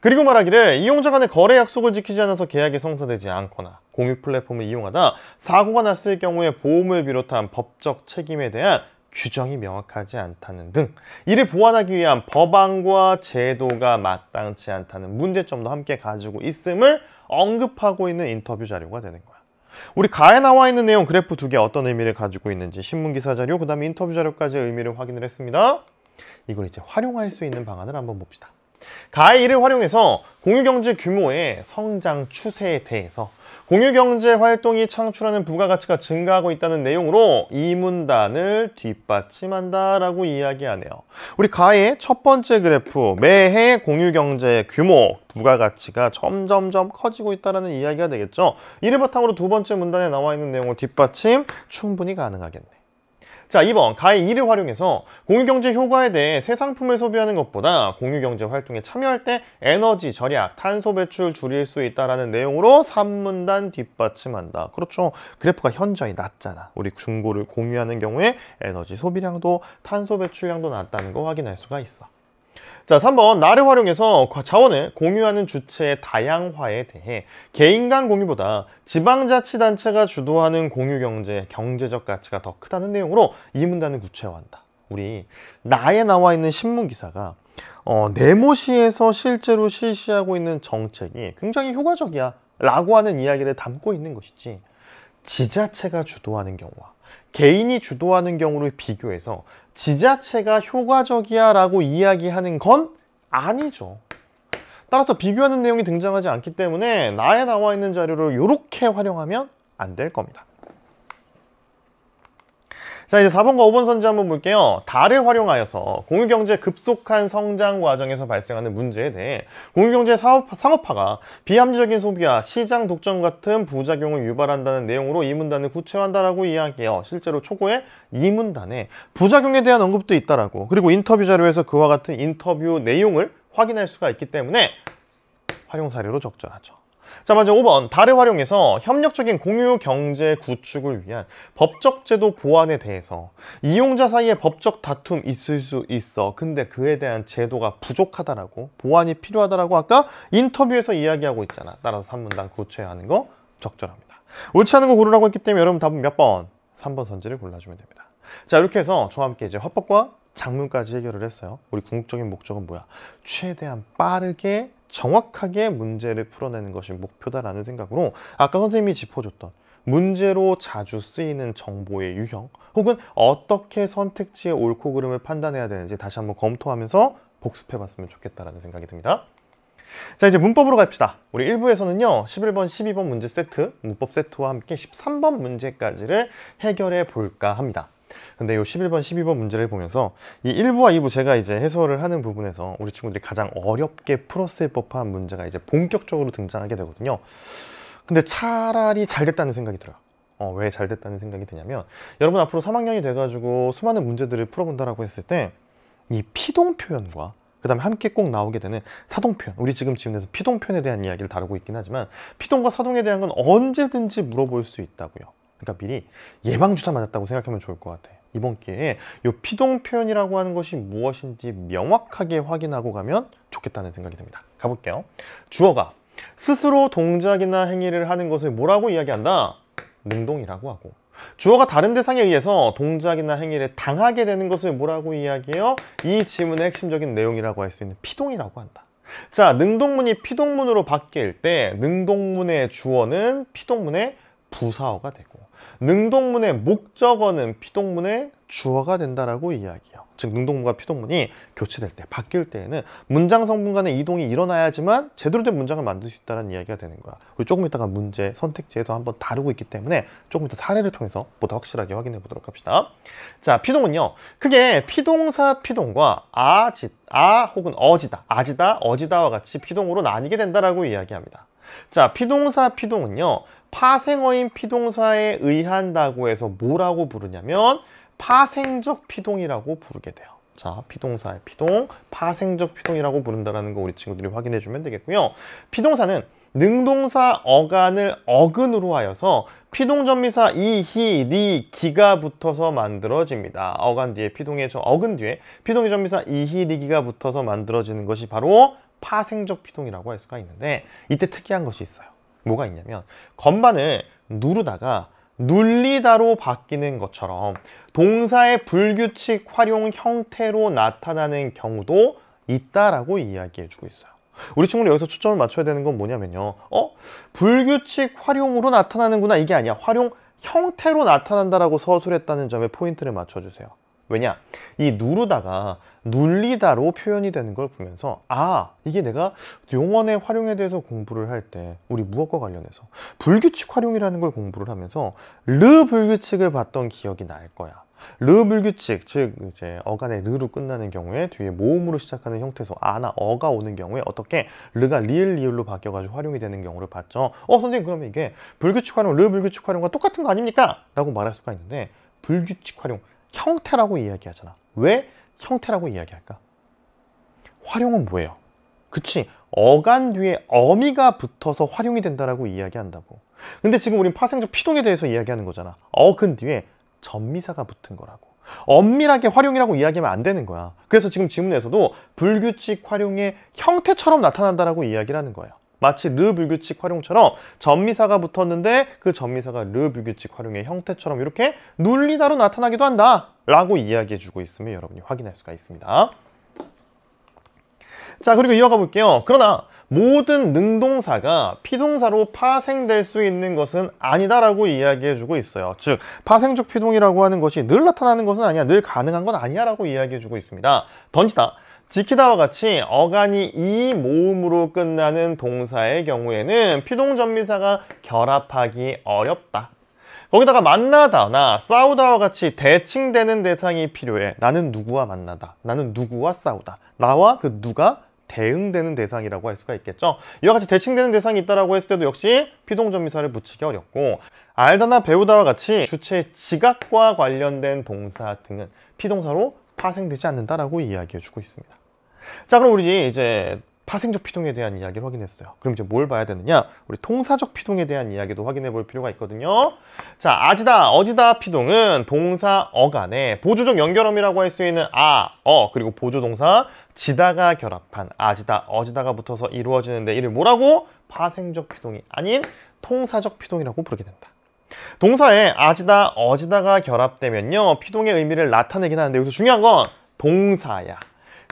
그리고 말하기를 이용자 간의 거래 약속을 지키지 않아서 계약이 성사되지 않거나 공유 플랫폼을 이용하다 사고가 났을 경우에 보험을 비롯한 법적 책임에 대한 규정이 명확하지 않다는 등 이를 보완하기 위한 법안과 제도가 마땅치 않다는 문제점도 함께 가지고 있음을 언급하고 있는 인터뷰 자료가 되는 거야. 우리 가에 나와 있는 내용 그래프 두 개 어떤 의미를 가지고 있는지 신문기사 자료 그 다음에 인터뷰 자료까지 의미를 확인을 했습니다. 이걸 이제 활용할 수 있는 방안을 한번 봅시다. 가의 이를 활용해서 공유경제 규모의 성장 추세에 대해서 공유경제 활동이 창출하는 부가가치가 증가하고 있다는 내용으로 이 문단을 뒷받침한다라고 이야기하네요. 우리 가의 첫 번째 그래프 매해 공유경제 규모 부가가치가 점점점 커지고 있다는 이야기가 되겠죠. 이를 바탕으로 두 번째 문단에 나와 있는 내용을 뒷받침 충분히 가능하겠네. 자 2번 가의 이를 활용해서 공유경제 효과에 대해 새 상품을 소비하는 것보다 공유경제 활동에 참여할 때 에너지 절약, 탄소 배출 줄일 수 있다는 내용으로 3문단 뒷받침한다. 그렇죠. 그래프가 현저히 낮잖아. 우리 중고를 공유하는 경우에 에너지 소비량도 탄소 배출량도 낮다는 거 확인할 수가 있어. 자, 3번 나를 활용해서 자원을 공유하는 주체의 다양화에 대해 개인 간 공유보다 지방자치단체가 주도하는 공유경제 경제적 가치가 더 크다는 내용으로 이 문단을 구체화한다. 우리 나에 나와 있는 신문 기사가 어, 네모시에서 실제로 실시하고 있는 정책이 굉장히 효과적이야 라고 하는 이야기를 담고 있는 것이지 지자체가 주도하는 경우와 개인이 주도하는 경우를 비교해서 지자체가 효과적이야 라고 이야기하는 건 아니죠. 따라서 비교하는 내용이 등장하지 않기 때문에 나에 나와 있는 자료를 이렇게 활용하면 안 될 겁니다. 자 이제 4번과 5번 선지 한번 볼게요. 달을 활용하여서 공유경제 급속한 성장 과정에서 발생하는 문제에 대해 공유경제 사업, 상업화가 비합리적인 소비와 시장 독점 같은 부작용을 유발한다는 내용으로 이 문단을 구체화한다라고 이야기해요. 실제로 초고에 이 문단에 부작용에 대한 언급도 있다라고 그리고 인터뷰 자료에서 그와 같은 인터뷰 내용을 확인할 수가 있기 때문에 활용 사례로 적절하죠. 자, 먼저 5번. 달을 활용해서 협력적인 공유 경제 구축을 위한 법적 제도 보완에 대해서 이용자 사이에 법적 다툼 있을 수 있어. 근데 그에 대한 제도가 부족하다라고, 보완이 필요하다라고 아까 인터뷰에서 이야기하고 있잖아. 따라서 3문단 구체해야 하는 거 적절합니다. 옳지 않은 거 고르라고 했기 때문에 여러분 답은 몇 번? 3번 선지를 골라주면 됩니다. 자, 이렇게 해서 저와 함께 이제 화법과 장문까지 해결을 했어요. 우리 궁극적인 목적은 뭐야? 최대한 빠르게 정확하게 문제를 풀어내는 것이 목표다라는 생각으로 아까 선생님이 짚어줬던 문제로 자주 쓰이는 정보의 유형 혹은 어떻게 선택지의 옳고 그름을 판단해야 되는지 다시 한번 검토하면서 복습해 봤으면 좋겠다라는 생각이 듭니다. 자 이제 문법으로 갑시다. 우리 1부에서는요 11번, 12번 문제 세트, 문법 세트와 함께 13번 문제까지를 해결해 볼까 합니다. 근데 이 11번, 12번 문제를 보면서 이 1부와 2부 제가 이제 해설을 하는 부분에서 우리 친구들이 가장 어렵게 풀었을 법한 문제가 이제 본격적으로 등장하게 되거든요. 근데 차라리 잘 됐다는 생각이 들어요. 어, 왜 잘 됐다는 생각이 드냐면 여러분 앞으로 3학년이 돼가지고 수많은 문제들을 풀어본다라고 했을 때 이 피동 표현과 그 다음에 함께 꼭 나오게 되는 사동 표현 우리 지금 지금에서 피동 표현에 대한 이야기를 다루고 있긴 하지만 피동과 사동에 대한 건 언제든지 물어볼 수 있다고요 그러니까 미리 예방주사 맞았다고 생각하면 좋을 것 같아 이번 기회에 이 피동 표현이라고 하는 것이 무엇인지 명확하게 확인하고 가면 좋겠다는 생각이 듭니다 가볼게요 주어가 스스로 동작이나 행위를 하는 것을 뭐라고 이야기한다? 능동이라고 하고 주어가 다른 대상에 의해서 동작이나 행위를 당하게 되는 것을 뭐라고 이야기해요? 이 지문의 핵심적인 내용이라고 할 수 있는 피동이라고 한다. 자, 능동문이 피동문으로 바뀔 때 능동문의 주어는 피동문의 부사어가 되고 능동문의 목적어는 피동문의 주어가 된다라고 이야기해요. 즉 능동문과 피동문이 교체될 때, 바뀔 때에는 문장 성분 간의 이동이 일어나야지만 제대로 된 문장을 만들 수 있다는 이야기가 되는 거야. 우리 조금 이따가 문제 선택지에서 한번 다루고 있기 때문에 조금 이따 사례를 통해서 보다 확실하게 확인해 보도록 합시다. 자, 피동은요. 크게 피동사 피동과 아지, 아 혹은 어지다, 아지다, 어지다와 같이 피동으로 나뉘게 된다라고 이야기합니다. 자, 피동사 피동은요. 파생어인 피동사에 의한다고 해서 뭐라고 부르냐면 파생적 피동이라고 부르게 돼요. 자, 피동사의 피동, 파생적 피동이라고 부른다는 거 우리 친구들이 확인해 주면 되겠고요. 피동사는 능동사 어간을 어근으로 하여서 피동접미사 이, 히, 리, 기가 붙어서 만들어집니다. 어간 뒤에 피동의 저 어근 뒤에 피동의 접미사 이, 히, 리, 기가 붙어서 만들어지는 것이 바로 파생적 피동이라고 할 수가 있는데 이때 특이한 것이 있어요. 뭐가 있냐면 건반을 누르다가 눌리다로 바뀌는 것처럼 동사의 불규칙 활용 형태로 나타나는 경우도 있다라고 이야기해 주고 있어요. 우리 친구는 여기서 초점을 맞춰야 되는 건 뭐냐면요. 어? 불규칙 활용으로 나타나는구나 이게 아니야. 활용 형태로 나타난다라고 서술했다는 점에 포인트를 맞춰주세요. 왜냐? 이 누르다가 눌리다로 표현이 되는 걸 보면서 아 이게 내가 용언의 활용에 대해서 공부를 할 때 우리 무엇과 관련해서 불규칙 활용이라는 걸 공부를 하면서 르 불규칙을 봤던 기억이 날 거야. 르 불규칙 즉 이제 어간의 르로 끝나는 경우에 뒤에 모음으로 시작하는 형태에서 아나 어가 오는 경우에 어떻게 르가 리을 리을로 바뀌어 가지고 활용이 되는 경우를 봤죠. 어 선생님 그러면 이게 불규칙 활용 르 불규칙 활용과 똑같은 거 아닙니까? 라고 말할 수가 있는데 불규칙 활용 형태라고 이야기하잖아. 왜 형태라고 이야기할까? 활용은 뭐예요? 그치 어간 뒤에 어미가 붙어서 활용이 된다라고 이야기한다고 근데 지금 우린 파생적 피동에 대해서 이야기하는 거잖아 어근 뒤에 전미사가 붙은 거라고 엄밀하게 활용이라고 이야기하면 안 되는 거야 그래서 지금 지문에서도 불규칙 활용의 형태처럼 나타난다라고 이야기를 하는 거예요 마치 르 불규칙 활용처럼 전미사가 붙었는데 그 전미사가 르 불규칙 활용의 형태처럼 이렇게 눌리다로 나타나기도 한다 라고 이야기해 주고 있으면 여러분이 확인할 수가 있습니다. 자 그리고 이어가 볼게요. 그러나 모든 능동사가 피동사로 파생될 수 있는 것은 아니다라고 이야기해 주고 있어요. 즉 파생적 피동이라고 하는 것이 늘 나타나는 것은 아니야 늘 가능한 건 아니야 라고 이야기해 주고 있습니다. 던지다 지키다와 같이 어간이 이 모음으로 끝나는 동사의 경우에는 피동전미사가 결합하기 어렵다. 거기다가 만나다나 싸우다와 같이 대칭되는 대상이 필요해. 나는 누구와 만나다. 나는 누구와 싸우다. 나와 그 누가 대응되는 대상이라고 할 수가 있겠죠. 이와 같이 대칭되는 대상이 있다고 했을 때도 역시 피동전미사를 붙이기 어렵고 알다나 배우다와 같이 주체의 지각과 관련된 동사 등은 피동사로 파생되지 않는다라고 이야기해 주고 있습니다. 자, 그럼 우리 이제 파생적 피동에 대한 이야기를 확인했어요. 그럼 이제 뭘 봐야 되느냐? 우리 통사적 피동에 대한 이야기도 확인해 볼 필요가 있거든요. 자, 아지다, 어지다 피동은 동사 어 간에 보조적 연결음이라고 할 수 있는 아, 어, 그리고 보조동사 지다가 결합한 아지다, 어지다가 붙어서 이루어지는데 이를 뭐라고? 파생적 피동이 아닌 통사적 피동이라고 부르게 된다. 동사에 아지다, 어지다가 결합되면요. 피동의 의미를 나타내긴 하는데 여기서 중요한 건 동사야.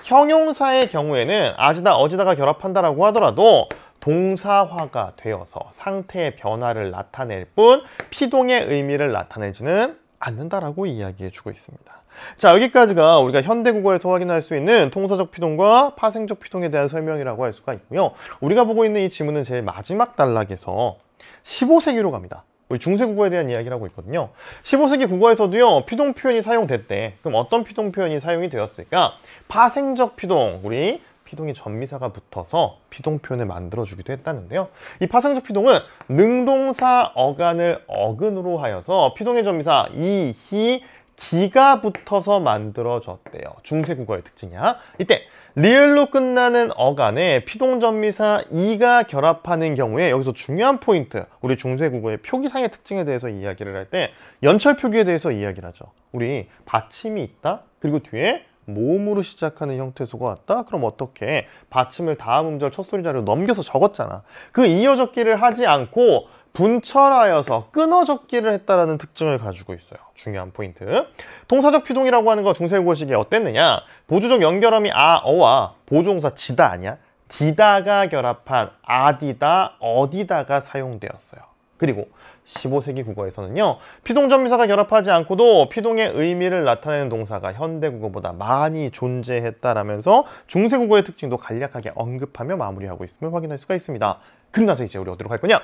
형용사의 경우에는 아지다, 어지다가 결합한다라고 하더라도 동사화가 되어서 상태의 변화를 나타낼 뿐 피동의 의미를 나타내지는 않는다라고 이야기해주고 있습니다. 자 여기까지가 우리가 현대국어에서 확인할 수 있는 통사적 피동과 파생적 피동에 대한 설명이라고 할 수가 있고요. 우리가 보고 있는 이 지문은 제일 마지막 단락에서 15세기로 갑니다. 우리 중세 국어에 대한 이야기를 하고 있거든요. 15세기 국어에서도요, 피동 표현이 사용됐대. 그럼 어떤 피동 표현이 사용이 되었을까? 파생적 피동, 우리 피동이 전미사가 붙어서 피동 표현을 만들어주기도 했다는데요. 이 파생적 피동은 능동사 어간을 어근으로 하여서 피동의 전미사 이, 히, 기가 붙어서 만들어졌대요. 중세 국어의 특징이야. 이때 리을로 끝나는 어간에 피동전미사 이가 결합하는 경우에 여기서 중요한 포인트 우리 중세국어의 표기상의 특징에 대해서 이야기를 할 때 연철 표기에 대해서 이야기를 하죠. 우리 받침이 있다 그리고 뒤에 모음으로 시작하는 형태소가 왔다? 그럼 어떻게 받침을 다음 음절 첫 소리 자리로 넘겨서 적었잖아. 그 이어 적기를 하지 않고 분철하여서 끊어 적기를 했다라는 특징을 가지고 있어요. 중요한 포인트. 동사적 피동이라고 하는 거 중세국어식이 어땠느냐? 보조적 연결음이 아, 어와 보조동사 지다 아니야? 디다가 결합한 아디다, 어디다가 사용되었어요. 그리고 15세기 국어에서는요. 피동전미사가 결합하지 않고도 피동의 의미를 나타내는 동사가 현대국어보다 많이 존재했다라면서 중세국어의 특징도 간략하게 언급하며 마무리하고 있음을 확인할 수가 있습니다. 그럼 나서 이제 우리 어디로 갈 거냐?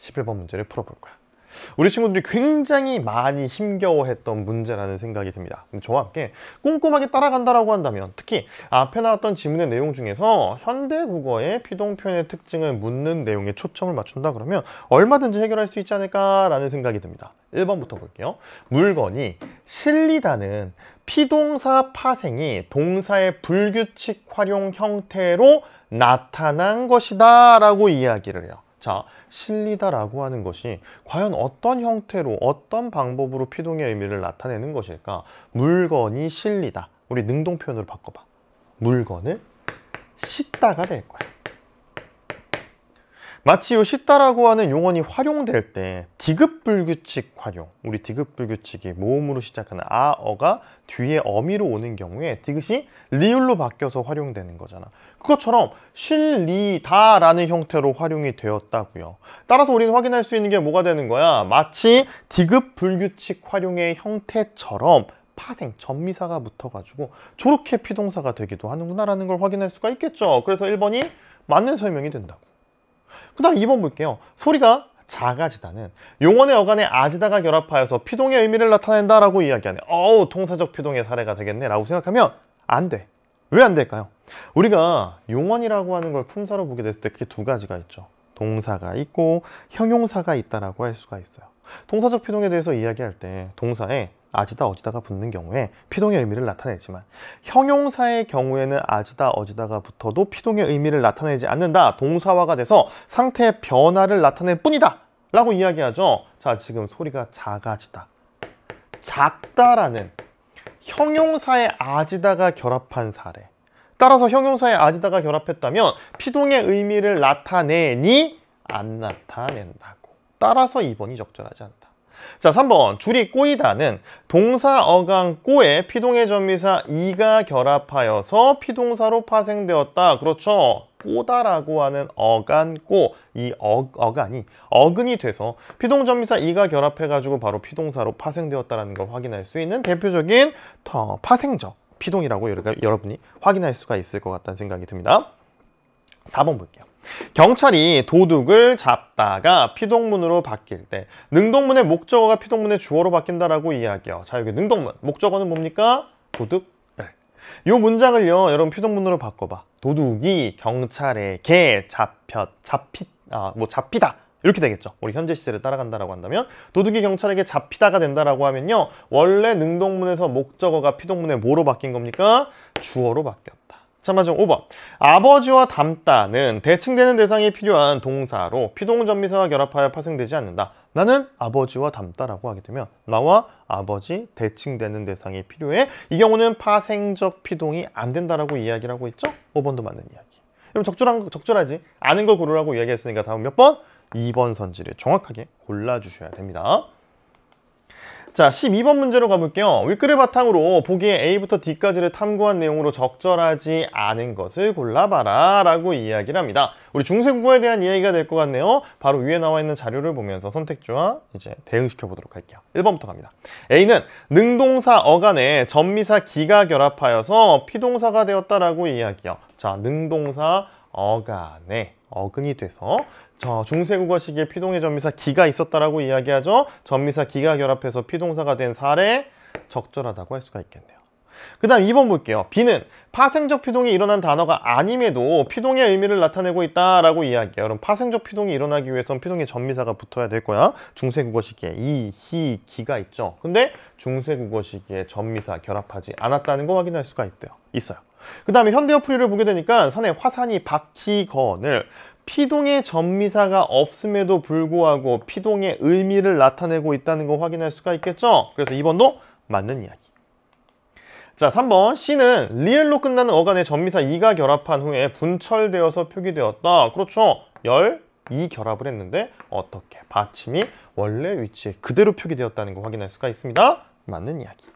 11번 문제를 풀어볼 거야. 우리 친구들이 굉장히 많이 힘겨워했던 문제라는 생각이 듭니다. 저와 함께 꼼꼼하게 따라간다라고 한다면 특히 앞에 나왔던 지문의 내용 중에서 현대 국어의 피동 표현의 특징을 묻는 내용에 초점을 맞춘다 그러면 얼마든지 해결할 수 있지 않을까라는 생각이 듭니다. 1번부터 볼게요. 물건이 실리다는 피동사 파생이 동사의 불규칙 활용 형태로 나타난 것이다 라고 이야기를 해요. 자, 실리다라고 하는 것이 과연 어떤 형태로 어떤 방법으로 피동의 의미를 나타내는 것일까? 물건이 실리다. 우리 능동 표현으로 바꿔봐. 물건을 씻다가 될 거야. 마치 이 씻다라고 하는 용언이 활용될 때 디귿 불규칙 활용 우리 디귿 불규칙이 모음으로 시작하는 아 어가 뒤에 어미로 오는 경우에 디귿이 리을로 바뀌어서 활용되는 거잖아. 그것처럼 실 리 다라는 형태로 활용이 되었다고요. 따라서 우리는 확인할 수 있는 게 뭐가 되는 거야? 마치 디귿 불규칙 활용의 형태처럼 파생, 접미사가 붙어가지고 저렇게 피동사가 되기도 하는구나라는 걸 확인할 수가 있겠죠. 그래서 1번이 맞는 설명이 된다고 그 다음 2번 볼게요. 소리가 작아지다는 용언의 어간에 아지다가 결합하여서 피동의 의미를 나타낸다라고 이야기하네. 어우 통사적 피동의 사례가 되겠네 라고 생각하면 안 돼. 왜 안 될까요? 우리가 용언이라고 하는 걸 품사로 보게 됐을 때 그게 두 가지가 있죠. 동사가 있고 형용사가 있다라고 할 수가 있어요. 동사적 피동에 대해서 이야기할 때 동사에 아지다 어지다가 붙는 경우에 피동의 의미를 나타내지만 형용사의 경우에는 아지다 어지다가 붙어도 피동의 의미를 나타내지 않는다. 동사화가 돼서 상태의 변화를 나타낼 뿐이다. 라고 이야기하죠. 자 지금 소리가 작아지다. 작다라는 형용사의 아지다가 결합한 사례. 따라서 형용사의 아지다가 결합했다면 피동의 의미를 나타내니 안 나타낸다고. 따라서 2번이 적절하지 않다 자, 3번 줄이 꼬이다는 동사 어강 꼬에 피동의 전미사 이가 결합하여서 피동사로 파생되었다. 그렇죠. 꼬다라고 하는 어간 꼬, 이 어, 어간이 어근이 돼서 피동전미사 이가 결합해가지고 바로 피동사로 파생되었다는 걸 확인할 수 있는 대표적인 더 파생적 피동이라고 여러분이 확인할 수가 있을 것 같다는 생각이 듭니다. 4번 볼게요. 경찰이 도둑을 잡다가 피동문으로 바뀔 때 능동문의 목적어가 피동문의 주어로 바뀐다라고 이야기해요. 자 여기 능동문. 목적어는 뭡니까? 도둑. 이 문장을요 여러분 피동문으로 바꿔봐. 도둑이 경찰에게 잡혔 잡히 아뭐 잡히다. 이렇게 되겠죠. 우리 현재 시제를 따라간다라고 한다면 도둑이 경찰에게 잡히다가 된다라고 하면요. 원래 능동문에서 목적어가 피동문에 뭐로 바뀐 겁니까? 주어로 바뀌었다 자, 맞아. 5번. 아버지와 닮다는 대칭되는 대상이 필요한 동사로 피동전미사와 결합하여 파생되지 않는다. 나는 아버지와 닮다라고 하게 되면 나와 아버지 대칭되는 대상이 필요해. 이 경우는 파생적 피동이 안 된다라고 이야기를 하고 있죠? 5번도 맞는 이야기. 그럼 적절한, 적절하지? 아는 걸 고르라고 이야기했으니까 다음 몇 번? 2번 선지를 정확하게 골라주셔야 됩니다. 자, 12번 문제로 가볼게요. 윗글을 바탕으로 보기에 A부터 D까지를 탐구한 내용으로 적절하지 않은 것을 골라봐라 라고 이야기를 합니다. 우리 중세국어에 대한 이야기가 될 것 같네요. 바로 위에 나와 있는 자료를 보면서 선택지와 이제 대응시켜 보도록 할게요. 1번부터 갑니다. A는 능동사 어간에 전미사 기가 결합하여서 피동사가 되었다라고 이야기해요. 자, 능동사 어간에 어근이 돼서 저 중세국어식의 피동의 전미사 기가 있었다라고 이야기하죠. 전미사 기가 결합해서 피동사가 된 사례 적절하다고 할 수가 있겠네요. 그 다음 2번 볼게요. B는 파생적 피동이 일어난 단어가 아님에도 피동의 의미를 나타내고 있다라고 이야기해요. 그럼 파생적 피동이 일어나기 위해선 피동의 전미사가 붙어야 될 거야. 중세국어식에 이, 히, 기가 있죠. 근데 중세국어식에 전미사 결합하지 않았다는 거 확인할 수가 있대요. 있어요. 그 다음에 현대어 풀이를 보게 되니까 산에 화산이 박히건을 피동의 전미사가 없음에도 불구하고 피동의 의미를 나타내고 있다는 거 확인할 수가 있겠죠? 그래서 2번도 맞는 이야기. 자, 3번 C는 리을로 끝나는 어간의 전미사 2가 결합한 후에 분철되어서 표기되었다. 그렇죠. 열, 이 결합을 했는데 어떻게 받침이 원래 위치에 그대로 표기되었다는 거 확인할 수가 있습니다. 맞는 이야기.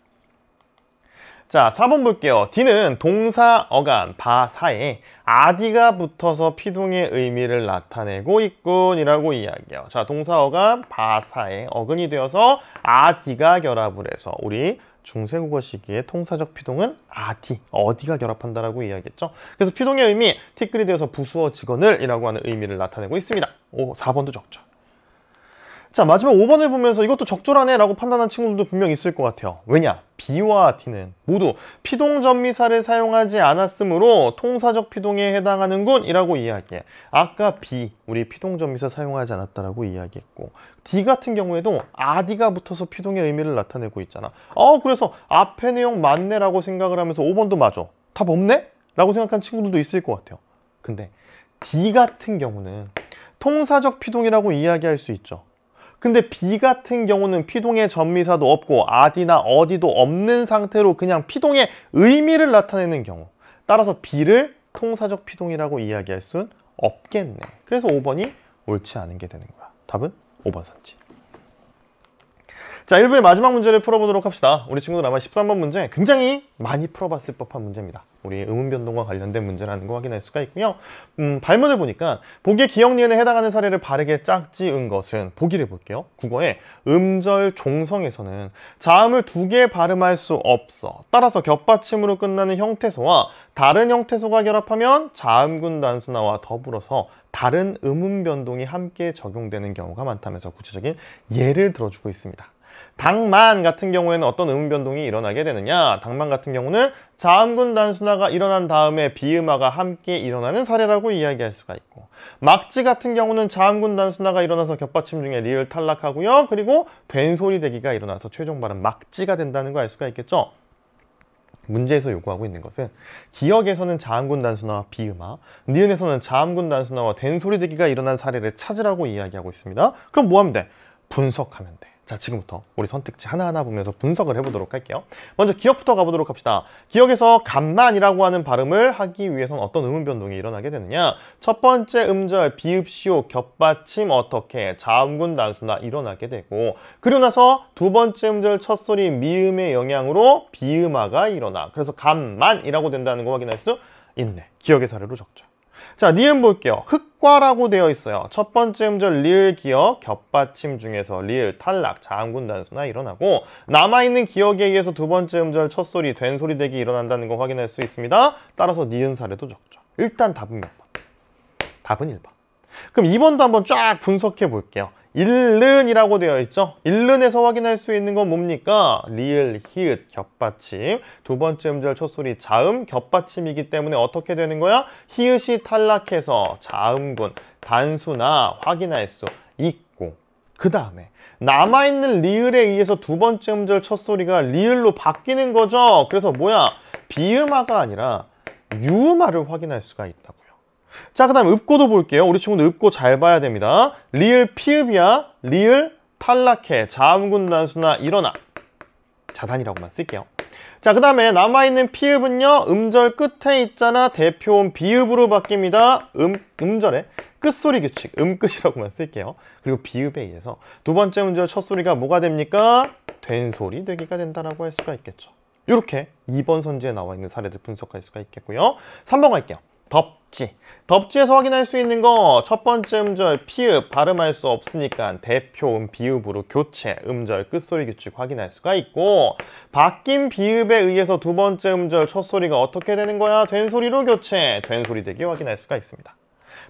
자, 4번 볼게요. D는 동사, 어간, 바사에 아디가 붙어서 피동의 의미를 나타내고 있군이라고 이야기해요. 자, 동사, 어간, 바사에 어근이 되어서 아디가 결합을 해서 우리 중세국어 시기의 통사적 피동은 아디, 어디가 결합한다라고 이야기했죠. 그래서 피동의 의미, 티끌이 되어서 부수어지거늘 이라고 하는 의미를 나타내고 있습니다. 오, 4번도 적절. 자 마지막 5번을 보면서 이것도 적절하네 라고 판단한 친구들도 분명 있을 것 같아요. 왜냐? B와 D는 모두 피동 전미사를 사용하지 않았으므로 통사적 피동에 해당하는군 이라고 이야기해 아까 B 우리 피동 전미사 사용하지 않았다라고 이야기했고 D 같은 경우에도 아디가 붙어서 피동의 의미를 나타내고 있잖아. 어 그래서 앞에 내용 맞네 라고 생각을 하면서 5번도 맞아. 답 없네? 라고 생각한 친구들도 있을 것 같아요. 근데 D 같은 경우는 통사적 피동이라고 이야기할 수 있죠 근데 B 같은 경우는 피동의 전미사도 없고 아디나 어디도 없는 상태로 그냥 피동의 의미를 나타내는 경우. 따라서 B를 통사적 피동이라고 이야기할 순 없겠네. 그래서 5번이 옳지 않은 게 되는 거야. 답은 5번 선지 자 1부의 마지막 문제를 풀어보도록 합시다 우리 친구들 아마 13번 문제 굉장히 많이 풀어봤을 법한 문제입니다 우리 음운 변동과 관련된 문제라는 거 확인할 수가 있고요. 음, 발문을 보니까 보기의 기억 니은에 해당하는 사례를 바르게 짝지은 것은 보기를 볼게요. 국어의 음절 종성에서는 자음을 두 개 발음할 수 없어. 따라서 겹받침으로 끝나는 형태소와 다른 형태소가 결합하면 자음군 단수나와 더불어서 다른 음운 변동이 함께 적용되는 경우가 많다면서 구체적인 예를 들어주고 있습니다. 당만 같은 경우에는 어떤 음 변동이 일어나게 되느냐 당만 같은 경우는 자음군 단순화가 일어난 다음에 비음화가 함께 일어나는 사례라고 이야기할 수가 있고 막지 같은 경우는 자음군 단순화가 일어나서 겹받침 중에 리을 탈락하고요 그리고 된소리 대기가 일어나서 최종 발음 막지가 된다는 거 알 수가 있겠죠 문제에서 요구하고 있는 것은 기억에서는 자음군 단순화와 비음화, 니은에서는 자음군 단순화와 된소리 대기가 일어난 사례를 찾으라고 이야기하고 있습니다. 그럼 뭐 하면 돼? 분석하면 돼. 자 지금부터 우리 선택지 하나하나 보면서 분석을 해보도록 할게요. 먼저 기억부터 가보도록 합시다. 기억에서 간만이라고 하는 발음을 하기 위해선 어떤 음운 변동이 일어나게 되느냐? 첫 번째 음절 비읍 시오 겹받침 어떻게 자음군 단수나 일어나게 되고 그리고 나서 두 번째 음절 첫 소리 미음의 영향으로 비음화가 일어나. 그래서 간만이라고 된다는 거 확인할 수 있네. 기억의 사례로 적죠 자, 니은 볼게요. 흑과라고 되어 있어요. 첫 번째 음절 리을 기억, 겹받침 중에서 리을, 탈락, 자음군 단수나 일어나고 남아있는 기억에 의해서 두 번째 음절 첫 소리, 된 소리 대기 일어난다는 거 확인할 수 있습니다. 따라서 니은 사례도 적죠. 일단 답은 몇 번? 답은 1번. 그럼 2번도 한번 쫙 분석해 볼게요. 일른이라고 되어 있죠. 일른에서 확인할 수 있는 건 뭡니까? 리을, 히읗, 겹받침. 두 번째 음절 첫 소리 자음, 겹받침이기 때문에 어떻게 되는 거야? 히읗이 탈락해서 자음군, 단수나 확인할 수 있고 그 다음에 남아있는 리을에 의해서 두 번째 음절 첫 소리가 리을로 바뀌는 거죠. 그래서 뭐야? 비음화가 아니라 유말을 확인할 수가 있다고요. 자, 그 다음 읍고도 볼게요. 우리 친구들 읍고 잘 봐야 됩니다. 리을 피읍이야. 리을 탈락해. 자음군 단수나 일어나. 자단이라고만 쓸게요. 자, 그 다음에 남아있는 피읍은요. 음절 끝에 있잖아. 대표음 비읍으로 바뀝니다. 음, 음절에 끝소리 규칙, 음끝이라고만 쓸게요. 그리고 비읍에 의해서 두 번째 음절 첫 소리가 뭐가 됩니까? 된 소리 되기가 된다라고 할 수가 있겠죠. 이렇게 2번 선지에 나와 있는 사례들 분석할 수가 있겠고요. 3번 갈게요. 덥지. 덥지에서 확인할 수 있는 거 첫 번째 음절 피읍 발음할 수 없으니까 대표음 비읍으로 교체 음절 끝소리 규칙 확인할 수가 있고 바뀐 비읍에 의해서 두 번째 음절 첫 소리가 어떻게 되는 거야? 된 소리로 교체 된 소리 되기 확인할 수가 있습니다.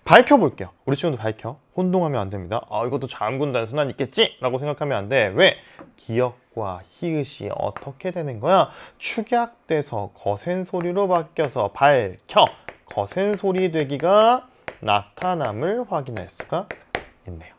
밝혀볼게요. 우리 친구도 밝혀. 혼동하면 안 됩니다. 아 이것도 자음군 단순한 있겠지? 라고 생각하면 안 돼. 왜? 기역과 히읗이 어떻게 되는 거야? 축약돼서 거센 소리로 바뀌어서 밝혀. 거센 소리 되기가 나타남을 확인할 수가 있네요.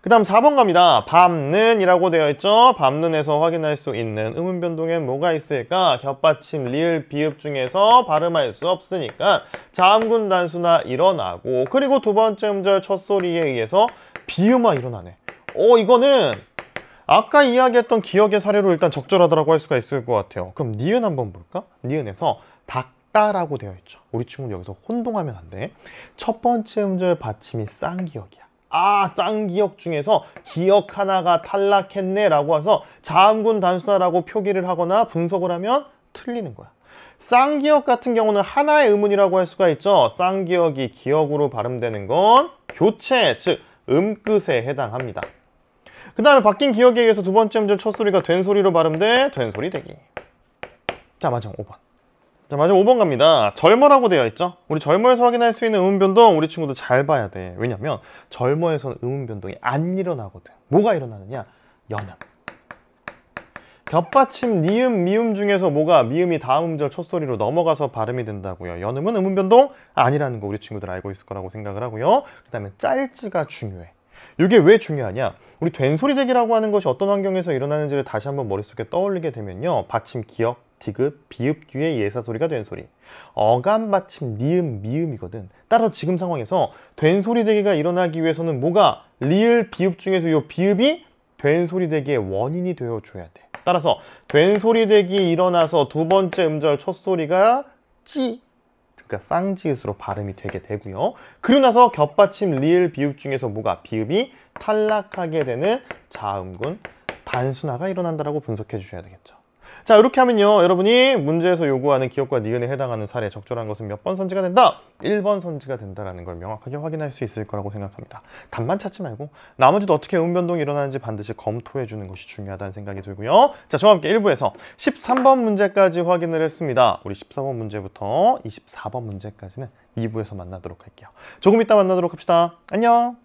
그 다음 4번 갑니다. 밤는 이라고 되어 있죠. 밤는에서 확인할 수 있는 음운 변동엔 뭐가 있을까? 겹받침, 리을, 비읍 중에서 발음할 수 없으니까 자음군 단수나 일어나고 그리고 두 번째 음절 첫 소리에 의해서 비음화 일어나네. 어 이거는 아까 이야기했던 기억의 사례로 일단 적절하다고 할 수가 있을 것 같아요. 그럼 니은 한번 볼까? 니은에서 닭 다라고 되어 있죠. 우리 친구는 여기서 혼동하면 안 돼. 첫 번째 음절 받침이 쌍기역이야. 아 쌍기역 중에서 기억 하나가 탈락했네 라고 해서 자음군 단순화라고 표기를 하거나 분석을 하면 틀리는 거야 쌍기역 같은 경우는 하나의 의문이라고 할 수가 있죠 쌍기역이 기억으로 발음되는 건 교체 즉 음끝에 해당합니다 그 다음에 바뀐 기억에 의해서 두 번째 음절 첫 소리가 된 소리로 발음돼 된 소리 되기 자 맞아 5번 자, 마지막 5번 갑니다. 절머라고 되어 있죠? 우리 절머에서 확인할 수 있는 음운 변동 우리 친구도 잘 봐야 돼. 왜냐면 절머에서는 음운 변동이 안 일어나거든. 뭐가 일어나느냐? 연음. 겹받침 니음, 미음 중에서 뭐가 미음이 다음 음절 첫 소리로 넘어가서 발음이 된다고요. 연음은 음운 변동 아니라는 거 우리 친구들 알고 있을 거라고 생각을 하고요. 그 다음에 짤지가 중요해. 이게 왜 중요하냐? 우리 된소리 대기라고 하는 것이 어떤 환경에서 일어나는지를 다시 한번 머릿속에 떠올리게 되면요. 받침 기억, 디귿, 비읍 뒤에 예사 소리가 된 소리. 어감 받침 니음, 미음이거든. 따라서 지금 상황에서 된 소리 대기가 일어나기 위해서는 뭐가 리을 비읍 중에서 이 비읍이 된 소리 대기의 원인이 되어 줘야 돼. 따라서 된 소리 대기 일어나서 두 번째 음절 첫 소리가 찌 그러니까 쌍지읒으로 발음이 되게 되고요. 그리고 나서 겹받침 리을 비읍 중에서 뭐가 비읍이 탈락하게 되는 자음군 단순화가 일어난다라고 분석해 주셔야 되겠죠. 자 이렇게 하면요. 여러분이 문제에서 요구하는 기억과 니은에 해당하는 사례 적절한 것은 몇 번 선지가 된다? 1번 선지가 된다라는 걸 명확하게 확인할 수 있을 거라고 생각합니다. 답만 찾지 말고 나머지도 어떻게 음변동이 일어나는지 반드시 검토해 주는 것이 중요하다는 생각이 들고요. 자 저와 함께 1부에서 13번 문제까지 확인을 했습니다. 우리 14번 문제부터 24번 문제까지는 2부에서 만나도록 할게요. 조금 이따 만나도록 합시다. 안녕